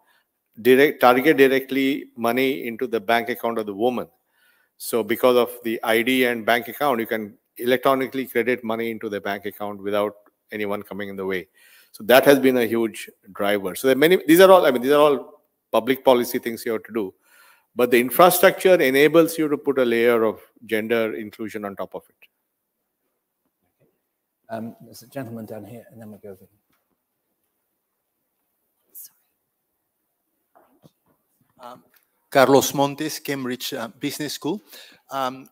direct target directly money into the bank account of the woman. So because of the ID and bank account, you can electronically credit money into the bank account without anyone coming in the way. So that has been a huge driver. So there are many, these are all, I mean, these are all public policy things you have to do. But the infrastructure enables you to put a layer of gender inclusion on top of it. Um, there's a gentleman down here, and then we'll go over here. Um, Carlos Montes, Cambridge uh, Business School. Um,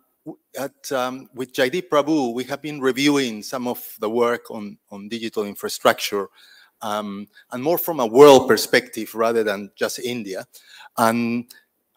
at, um, with Jaideep Prabhu, we have been reviewing some of the work on, on digital infrastructure um, and more from a world perspective rather than just India. And,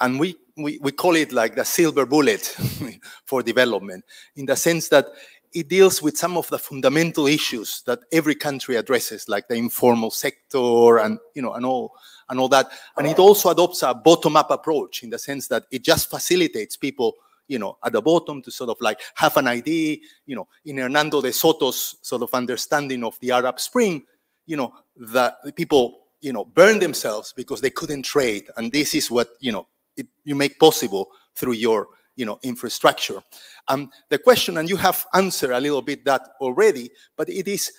and we, we, we call it like the silver bullet for development in the sense that it deals with some of the fundamental issues that every country addresses, like the informal sector and you know and all and all that. And it also adopts a bottom-up approach in the sense that it just facilitates people, you know, at the bottom to sort of like have an idea, you know, in Hernando de Soto's sort of understanding of the Arab Spring, you know, that people, you know, burn themselves because they couldn't trade, and this is what you know it, you make possible through your you know, infrastructure. Um, the question, and you have answered a little bit that already, but it is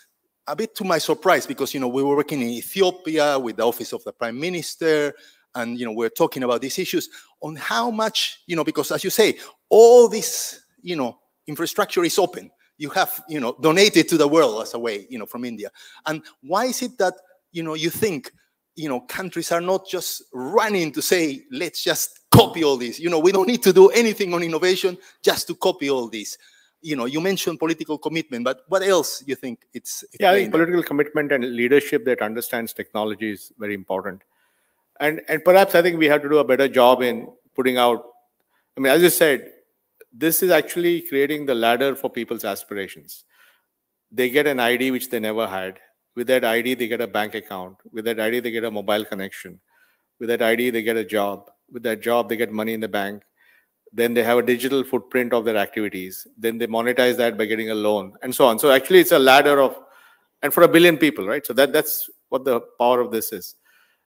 a bit to my surprise because, you know, we were working in Ethiopia with the office of the prime minister, and, you know, we're talking about these issues on how much, you know, because as you say, all this, you know, infrastructure is open. You have, you know, donated to the world as a way, you know, from India. And why is it that, you know, you think, you know, countries are not just running to say, let's just copy all this. You know, we don't need to do anything on innovation just to copy all this. You know, you mentioned political commitment, but what else you think it's? it's yeah, I think political commitment and leadership that understands technology is very important. And and perhaps I think we have to do a better job in putting out. I mean, as you said, this is actually creating the ladder for people's aspirations. They get an ID which they never had. With that ID, they get a bank account. With that ID, they get a mobile connection. With that ID, they get a job with that job, they get money in the bank. Then they have a digital footprint of their activities. Then they monetize that by getting a loan and so on. So actually, it's a ladder of, and for a billion people, right? So that that's what the power of this is.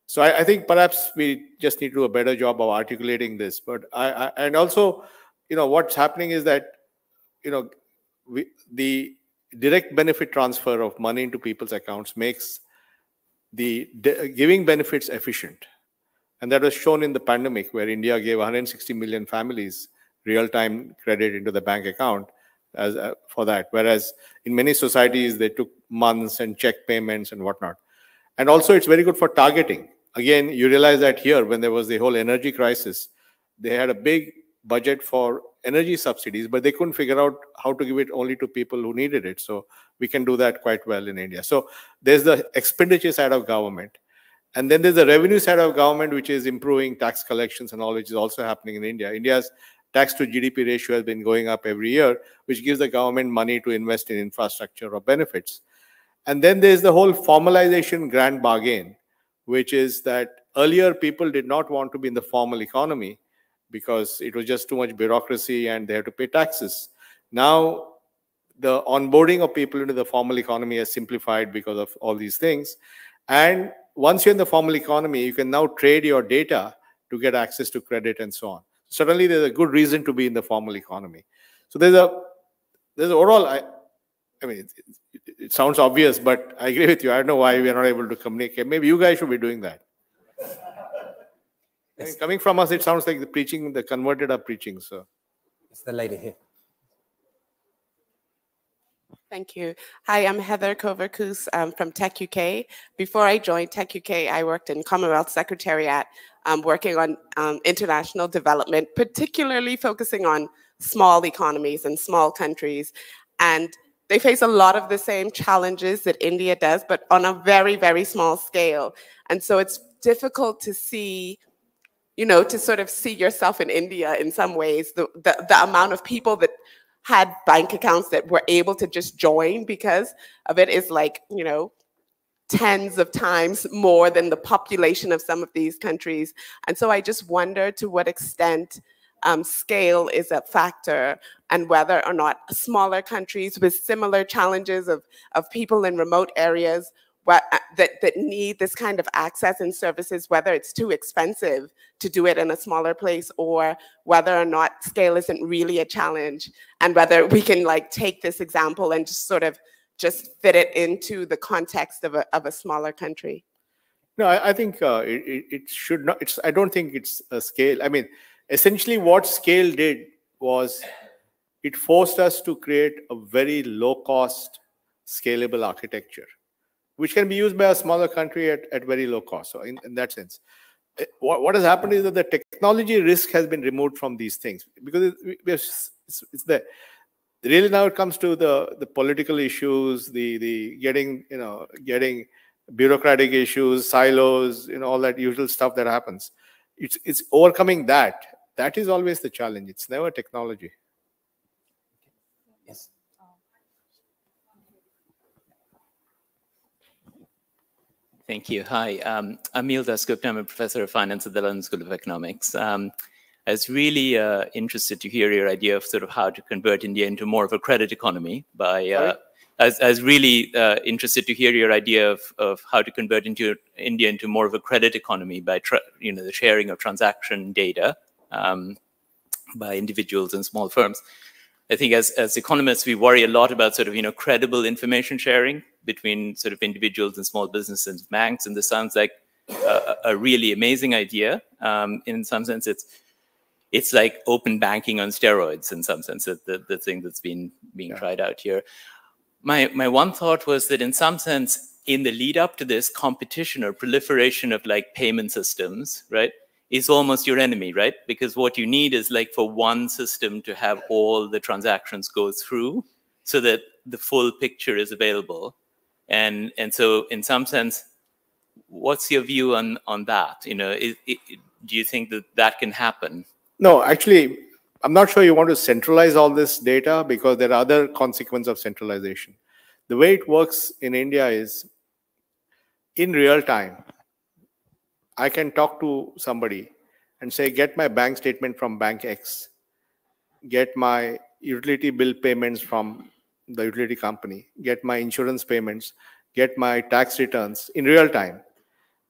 So I, I think perhaps we just need to do a better job of articulating this. But I, I and also, you know, what's happening is that, you know, we, the direct benefit transfer of money into people's accounts makes the giving benefits efficient and that was shown in the pandemic, where India gave 160 million families real-time credit into the bank account as uh, for that. Whereas in many societies, they took months and check payments and whatnot. And also, it's very good for targeting. Again, you realize that here, when there was the whole energy crisis, they had a big budget for energy subsidies, but they couldn't figure out how to give it only to people who needed it. So we can do that quite well in India. So there's the expenditure side of government. And then there's the revenue side of government, which is improving tax collections and all, which is also happening in India. India's tax to GDP ratio has been going up every year, which gives the government money to invest in infrastructure or benefits. And then there's the whole formalization grand bargain, which is that earlier people did not want to be in the formal economy because it was just too much bureaucracy and they had to pay taxes. Now, the onboarding of people into the formal economy has simplified because of all these things. And once you're in the formal economy, you can now trade your data to get access to credit and so on. Certainly, there's a good reason to be in the formal economy. So there's a there's overall. I, I mean, it, it, it sounds obvious, but I agree with you. I don't know why we are not able to communicate. Maybe you guys should be doing that. I mean, coming from us, it sounds like the preaching, the converted are preaching. So, it's the lady here. Thank you. Hi, I'm Heather Koverkus um, from Tech UK. Before I joined Tech UK, I worked in Commonwealth Secretariat um, working on um, international development, particularly focusing on small economies and small countries. And they face a lot of the same challenges that India does, but on a very, very small scale. And so it's difficult to see you know, to sort of see yourself in India in some ways, the, the, the amount of people that had bank accounts that were able to just join because of it is like, you know, tens of times more than the population of some of these countries. And so I just wonder to what extent um, scale is a factor and whether or not smaller countries with similar challenges of, of people in remote areas that, that need this kind of access and services, whether it's too expensive to do it in a smaller place or whether or not scale isn't really a challenge and whether we can like take this example and just sort of just fit it into the context of a, of a smaller country? No, I, I think uh, it, it should not. It's. I don't think it's a scale. I mean, essentially, what scale did was it forced us to create a very low-cost, scalable architecture, which can be used by a smaller country at, at very low cost. So, in, in that sense, eh, what, what has happened is that the technology risk has been removed from these things because it, it's, it's there really now it comes to the the political issues the the getting you know getting bureaucratic issues, silos, you know, all that usual stuff that happens. It's it's overcoming that. That is always the challenge. It's never technology. Thank you. Hi, um, Amil Dasgupta. I'm a professor of finance at the London School of Economics. Um, I was really uh, interested to hear your idea of sort of how to convert India into more of a credit economy by uh, I was, really uh, interested to hear your idea of, of how to convert into India into more of a credit economy by you know the sharing of transaction data um, by individuals and small firms. I think as, as economists, we worry a lot about sort of you know credible information sharing between sort of individuals and small businesses and banks, and this sounds like a, a really amazing idea. Um, in some sense, it's it's like open banking on steroids in some sense, the, the thing that's been being yeah. tried out here my, my one thought was that in some sense, in the lead up to this competition or proliferation of like payment systems, right, is almost your enemy, right? Because what you need is like for one system to have all the transactions go through so that the full picture is available. And, and so in some sense, what's your view on, on that? You know, it, it, do you think that that can happen? No, actually, I'm not sure you want to centralize all this data because there are other consequences of centralization. The way it works in India is in real time, I can talk to somebody and say, get my bank statement from bank X, get my utility bill payments from the utility company, get my insurance payments, get my tax returns in real time.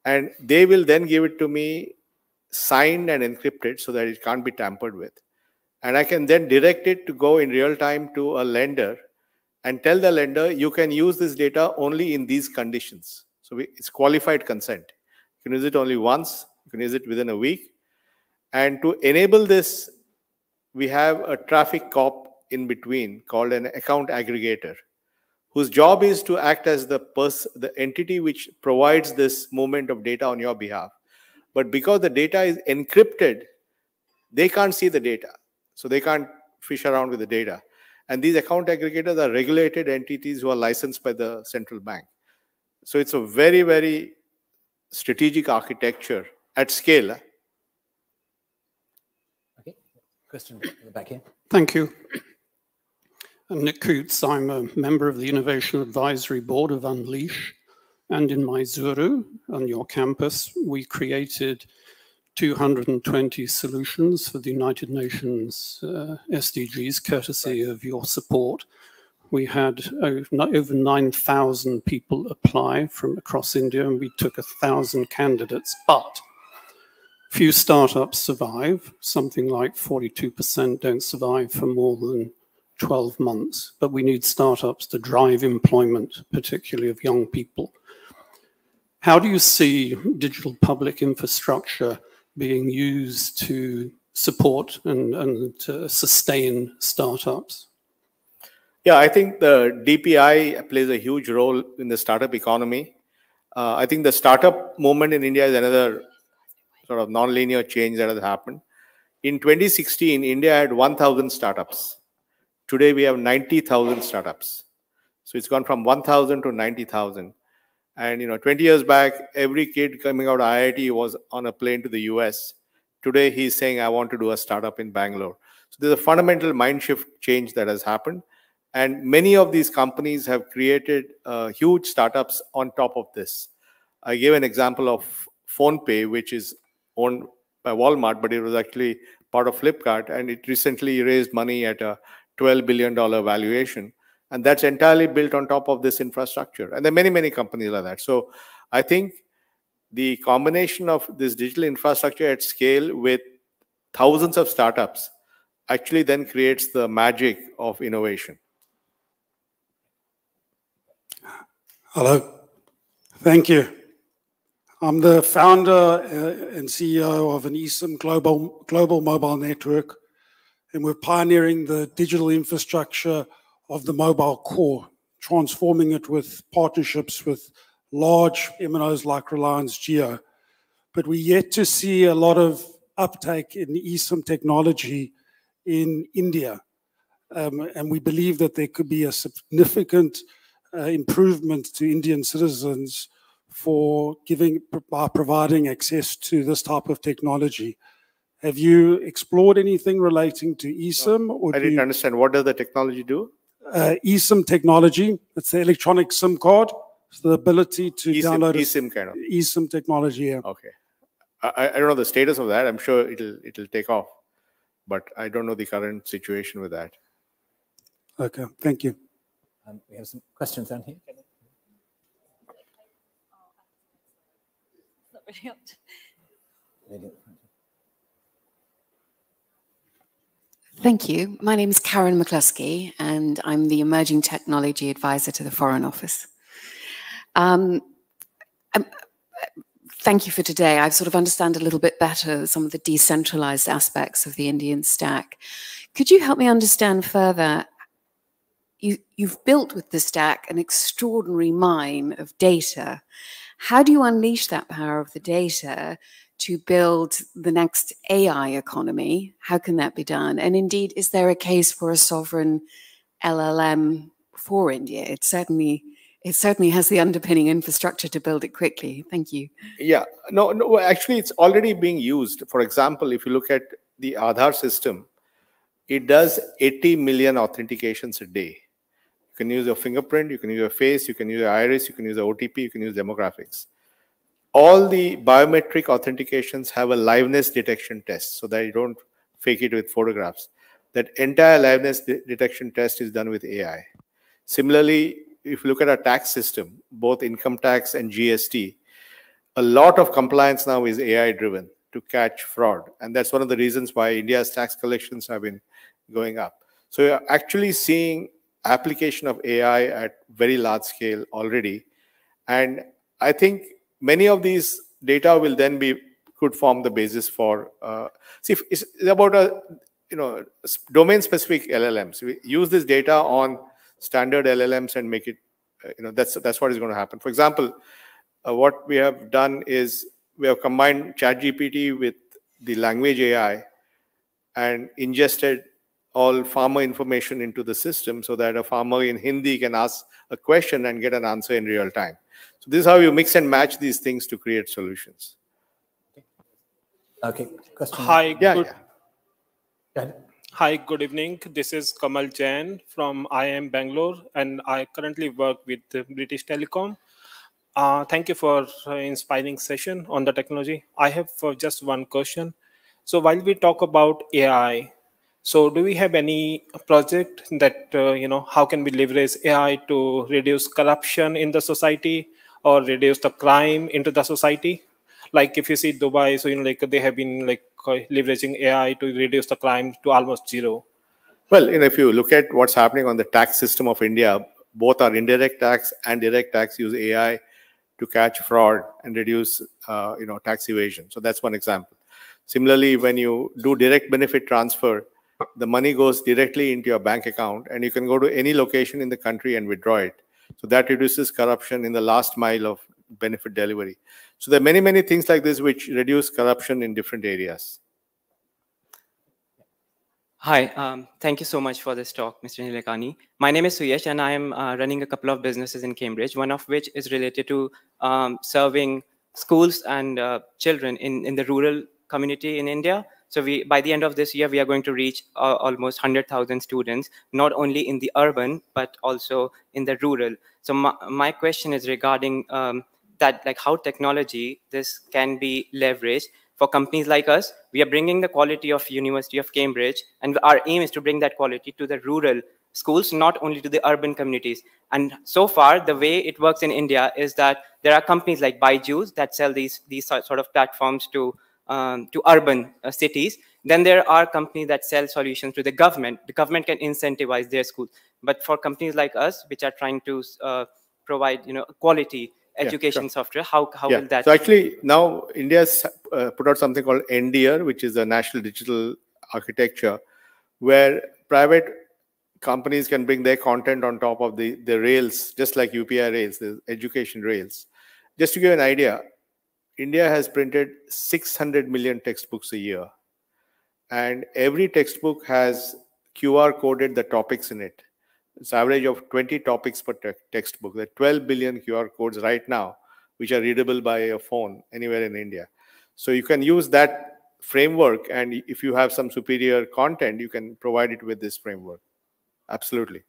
And they will then give it to me signed and encrypted so that it can't be tampered with and I can then direct it to go in real time to a lender and tell the lender you can use this data only in these conditions. So we, it's qualified consent. You can use it only once, you can use it within a week. And to enable this, we have a traffic cop in between called an account aggregator, whose job is to act as the person, the entity which provides this movement of data on your behalf. But because the data is encrypted, they can't see the data. So they can't fish around with the data. And these account aggregators are regulated entities who are licensed by the central bank. So it's a very, very strategic architecture at scale. Okay, question back here. Thank you. I'm Nick Coots. I'm a member of the Innovation Advisory Board of Unleash. And in Mysuru, on your campus, we created 220 solutions for the United Nations uh, SDGs, courtesy of your support. We had over 9,000 people apply from across India, and we took 1,000 candidates. But few startups survive. Something like 42% don't survive for more than 12 months. But we need startups to drive employment, particularly of young people. How do you see digital public infrastructure being used to support and, and to sustain startups? Yeah, I think the DPI plays a huge role in the startup economy. Uh, I think the startup movement in India is another sort of non-linear change that has happened. In 2016, India had 1,000 startups. Today, we have 90,000 startups. So it's gone from 1,000 to 90,000. And you know, 20 years back, every kid coming out of IIT was on a plane to the US. Today, he's saying, "I want to do a startup in Bangalore." So there's a fundamental mind shift change that has happened, and many of these companies have created uh, huge startups on top of this. I gave an example of PhonePe, which is owned by Walmart, but it was actually part of Flipkart, and it recently raised money at a 12 billion dollar valuation and that's entirely built on top of this infrastructure and there are many many companies like that so i think the combination of this digital infrastructure at scale with thousands of startups actually then creates the magic of innovation Hello. Thank you. I'm the founder uh, and CEO of an eSIM global, global mobile network, and we're pioneering the digital infrastructure of the mobile core, transforming it with partnerships with large MNOs like Reliance Jio. But we're yet to see a lot of uptake in eSIM technology in India. Um, and we believe that there could be a significant uh, improvement to Indian citizens for giving by providing access to this type of technology. Have you explored anything relating to eSIM? Or I didn't you, understand. What does the technology do? Uh, eSIM technology. It's the electronic SIM card. It's the ability to eSIM, download eSIM kind of eSIM technology. Yeah. Okay. I, I don't know the status of that. I'm sure it'll it'll take off, but I don't know the current situation with that. Okay. Thank you. Um, we have some questions down here. Thank you. My name is Karen McCluskey, and I'm the Emerging Technology Advisor to the Foreign Office. Um, um, thank you for today. I sort of understand a little bit better some of the decentralized aspects of the Indian stack. Could you help me understand further you, you've built with the stack an extraordinary mine of data. How do you unleash that power of the data to build the next AI economy? How can that be done? And indeed, is there a case for a sovereign LLM for India? It certainly it certainly has the underpinning infrastructure to build it quickly. Thank you. Yeah, no, no, actually, it's already being used. For example, if you look at the Aadhaar system, it does 80 million authentications a day You can use your fingerprint, you can use your face, you can use your iris, you can use the OTP, you can use demographics. All the biometric authentications have a liveness detection test so that you don't fake it with photographs. That entire liveness de detection test is done with AI. Similarly, if you look at our tax system, both income tax and GST, a lot of compliance now is AI driven to catch fraud. And that's one of the reasons why India's tax collections have been going up. So you're actually seeing application of AI at very large scale already. And I think many of these data will then be could form the basis for uh, see it's about a you know domain specific LLMs. We use this data on standard LLMs and make it uh, you know that's that's what is going to happen. For example, uh, what we have done is we have combined ChatGPT with the language AI and ingested all farmer information into the system so that a farmer in Hindi can ask a question and get an answer in real time. So this is how you mix and match these things to create solutions. Okay. Question. Hi. Yeah, good, yeah. Hi, good evening. This is Kamal Jain from IIM Bangalore, and I currently work with British Telecom. Uh, thank you for uh, inspiring session on the technology. I have uh, just one question. So while we talk about AI, so do we have any project that, uh, you know, how can we leverage AI to reduce corruption in the society or reduce the crime into the society? Like if you see Dubai, so, you know, like they have been like leveraging AI to reduce the crime to almost zero. Well, you know, if you look at what's happening on the tax system of India, both our indirect tax and direct tax use AI to catch fraud and reduce, uh, you know, tax evasion. So that's one example. Similarly, when you do direct benefit transfer, the money goes directly into your bank account and you can go to any location in the country and withdraw it. So that reduces corruption in the last mile of benefit delivery. So there are many, many things like this which reduce corruption in different areas. Hi, um, thank you so much for this talk, Mr. Nilekani. My name is Suyesh, and I am uh, running a couple of businesses in Cambridge, one of which is related to um, serving schools and uh, children in, in the rural community in India. So we, by the end of this year, we are going to reach uh, almost 100,000 students, not only in the urban, but also in the rural. So my, my question is regarding um, that, like how technology, this can be leveraged for companies like us. We are bringing the quality of University of Cambridge, and our aim is to bring that quality to the rural schools, not only to the urban communities. And so far, the way it works in India is that there are companies like Byju's that sell these, these sort of platforms to um, to urban uh, cities. Then there are companies that sell solutions to the government. The government can incentivize their schools. But for companies like us, which are trying to uh, provide you know quality education sure. software? How how yeah. will that? So actually, now India's uh, put out something called NDEAR, which is a national digital architecture, where private companies can bring their content on top of the the rails, just like UPI rails, the education rails. Just to give an idea, India has printed 600 million textbooks a year, and every textbook has QR coded the topics in it. It's average of 20 topics per te textbook. There are 12 billion QR codes right now, which are readable by a phone anywhere in India. So you can use that framework, and if you have some superior content, you can provide it with this framework. Absolutely.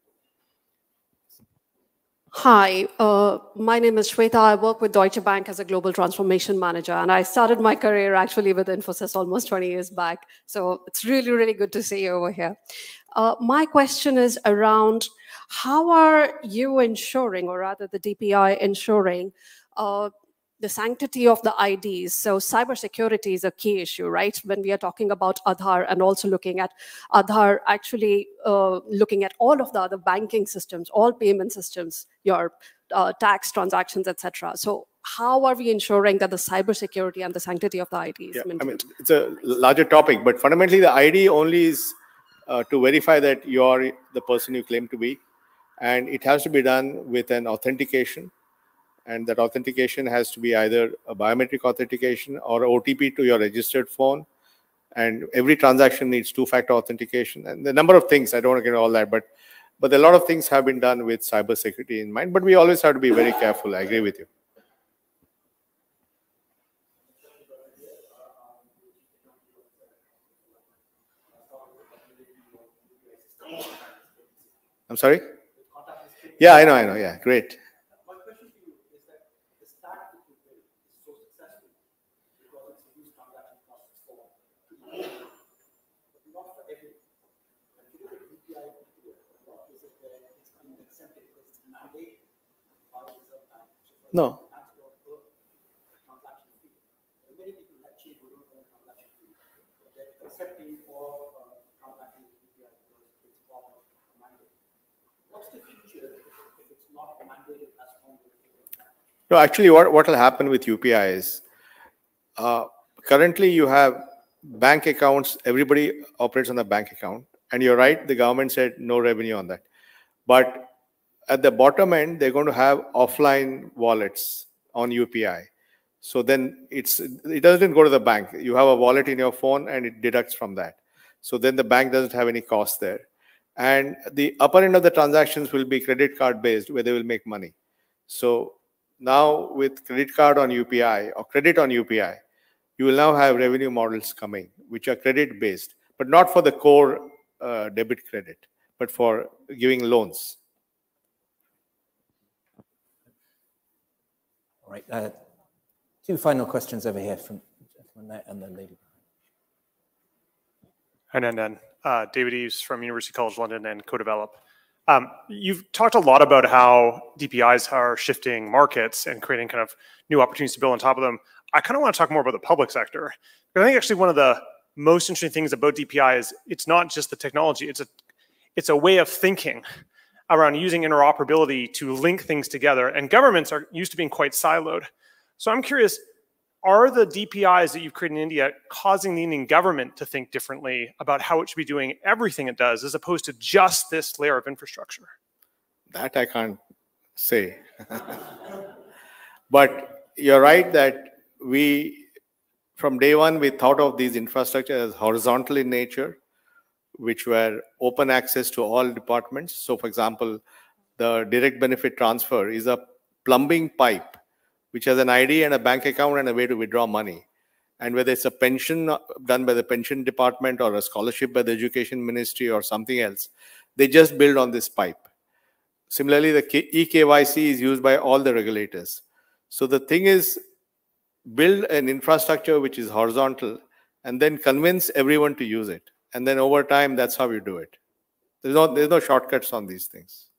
Hi, uh, my name is Shweta. I work with Deutsche Bank as a global transformation manager, and I started my career actually with Infosys almost 20 years back. So it's really, really good to see you over here. Uh, my question is around how are you ensuring, or rather the DPI ensuring, uh, the sanctity of the IDs. So cybersecurity is a key issue, right? When we are talking about Aadhaar and also looking at Aadhaar actually uh, looking at all of the other banking systems, all payment systems, your uh, tax transactions, etc. So how are we ensuring that the cybersecurity and the sanctity of the ID is yeah, maintained? I mean, it's a larger topic, but fundamentally the ID only is uh, to verify that you're the person you claim to be. And it has to be done with an authentication and that authentication has to be either a biometric authentication or OTP to your registered phone. And every transaction needs two-factor authentication. And the number of things, I don't want to get all that, but but a lot of things have been done with cybersecurity in mind. But we always have to be very careful. I agree with you. I'm sorry? Yeah, I know, I know. Yeah, great. No. No, actually, what, what will happen with UPI is uh, currently you have bank accounts, everybody operates on the bank account. And you're right, the government said no revenue on that. But at the bottom end, they're going to have offline wallets on UPI. So then it's it doesn't go to the bank. You have a wallet in your phone and it deducts from that. So then the bank doesn't have any cost there. And the upper end of the transactions will be credit card based where they will make money. So now with credit card on UPI or credit on UPI, you will now have revenue models coming, which are credit based, but not for the core uh, debit credit, but for giving loans. All right. Uh, two final questions over here from there and then lady. Then, then uh, David Eaves from University College London and co-develop. Um, you've talked a lot about how DPIs are shifting markets and creating kind of new opportunities to build on top of them. I kind of want to talk more about the public sector. I think actually one of the most interesting things about DPI is it's not just the technology, it's a it's a way of thinking around using interoperability to link things together. And governments are used to being quite siloed. So I'm curious, are the DPIs that you've created in India causing the Indian government to think differently about how it should be doing everything it does as opposed to just this layer of infrastructure? That I can't say. but you're right that we, from day one, we thought of these infrastructure as horizontal in nature which were open access to all departments. So for example, the direct benefit transfer is a plumbing pipe, which has an ID and a bank account and a way to withdraw money. And whether it's a pension uh, done by the pension department or a scholarship by the education ministry or something else, they just build on this pipe. Similarly, the eKYC is used by all the regulators. So the thing is, build an infrastructure which is horizontal and then convince everyone to use it and then over time that's how you do it. There's no there's no shortcuts on these things.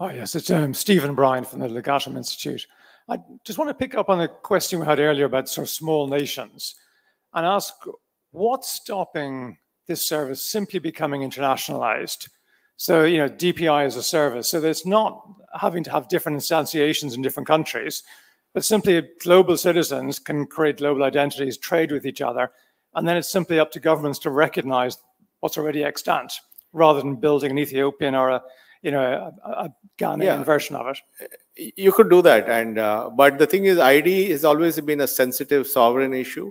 Oh yes it's um, stephen brien from the legatum institute. I just want to pick up on a question we had earlier about sort of small nations and ask what's stopping this service simply becoming internationalized? So, you know, DPI as a service. So it's not having to have different instantiations in different countries, but simply global citizens can create global identities, trade with each other, and then it's simply up to governments to recognize what's already extant rather than building an Ethiopian or a, you know, a, a Ghanaian Yeah. version of it. you could do that and uh, but the thing is id has always been a sensitive sovereign issue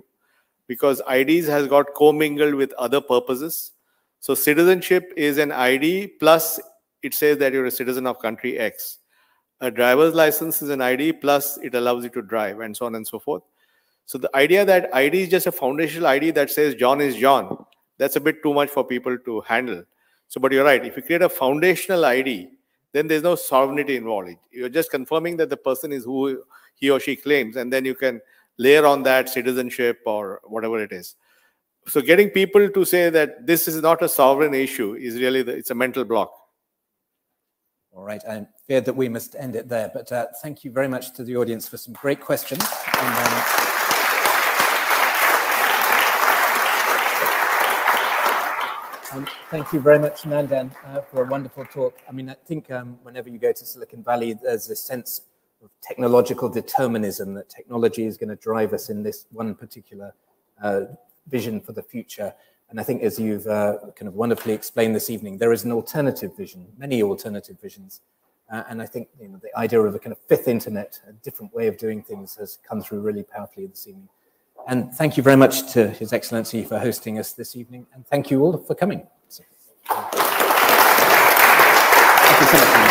because ids has got commingled with other purposes so citizenship is an id plus it says that you're a citizen of country x a driver's license is an id plus it allows you to drive and so on and so forth so the idea that id is just a foundational id that says john is john that's a bit too much for people to handle so but you're right if you create a foundational id then there's no sovereignty involved. You're just confirming that the person is who he or she claims, and then you can layer on that citizenship or whatever it is. So getting people to say that this is not a sovereign issue is really the, it's a mental block. All right, I feared that we must end it there, but uh, thank you very much to the audience for some great questions. And, um, um, thank you very much, Nandan, uh, for a wonderful talk. I mean, I think um, whenever you go to Silicon Valley, there's this sense of technological determinism that technology is going to drive us in this one particular uh, vision for the future. And I think as you've uh, kind of wonderfully explained this evening, there is an alternative vision, many alternative visions. Uh, and I think you know, the idea of a kind of finternet, a different way of doing things has come through really powerfully this evening. And thank you very much to His Excellency for hosting us this evening. And thank you all for coming. Thank you so much.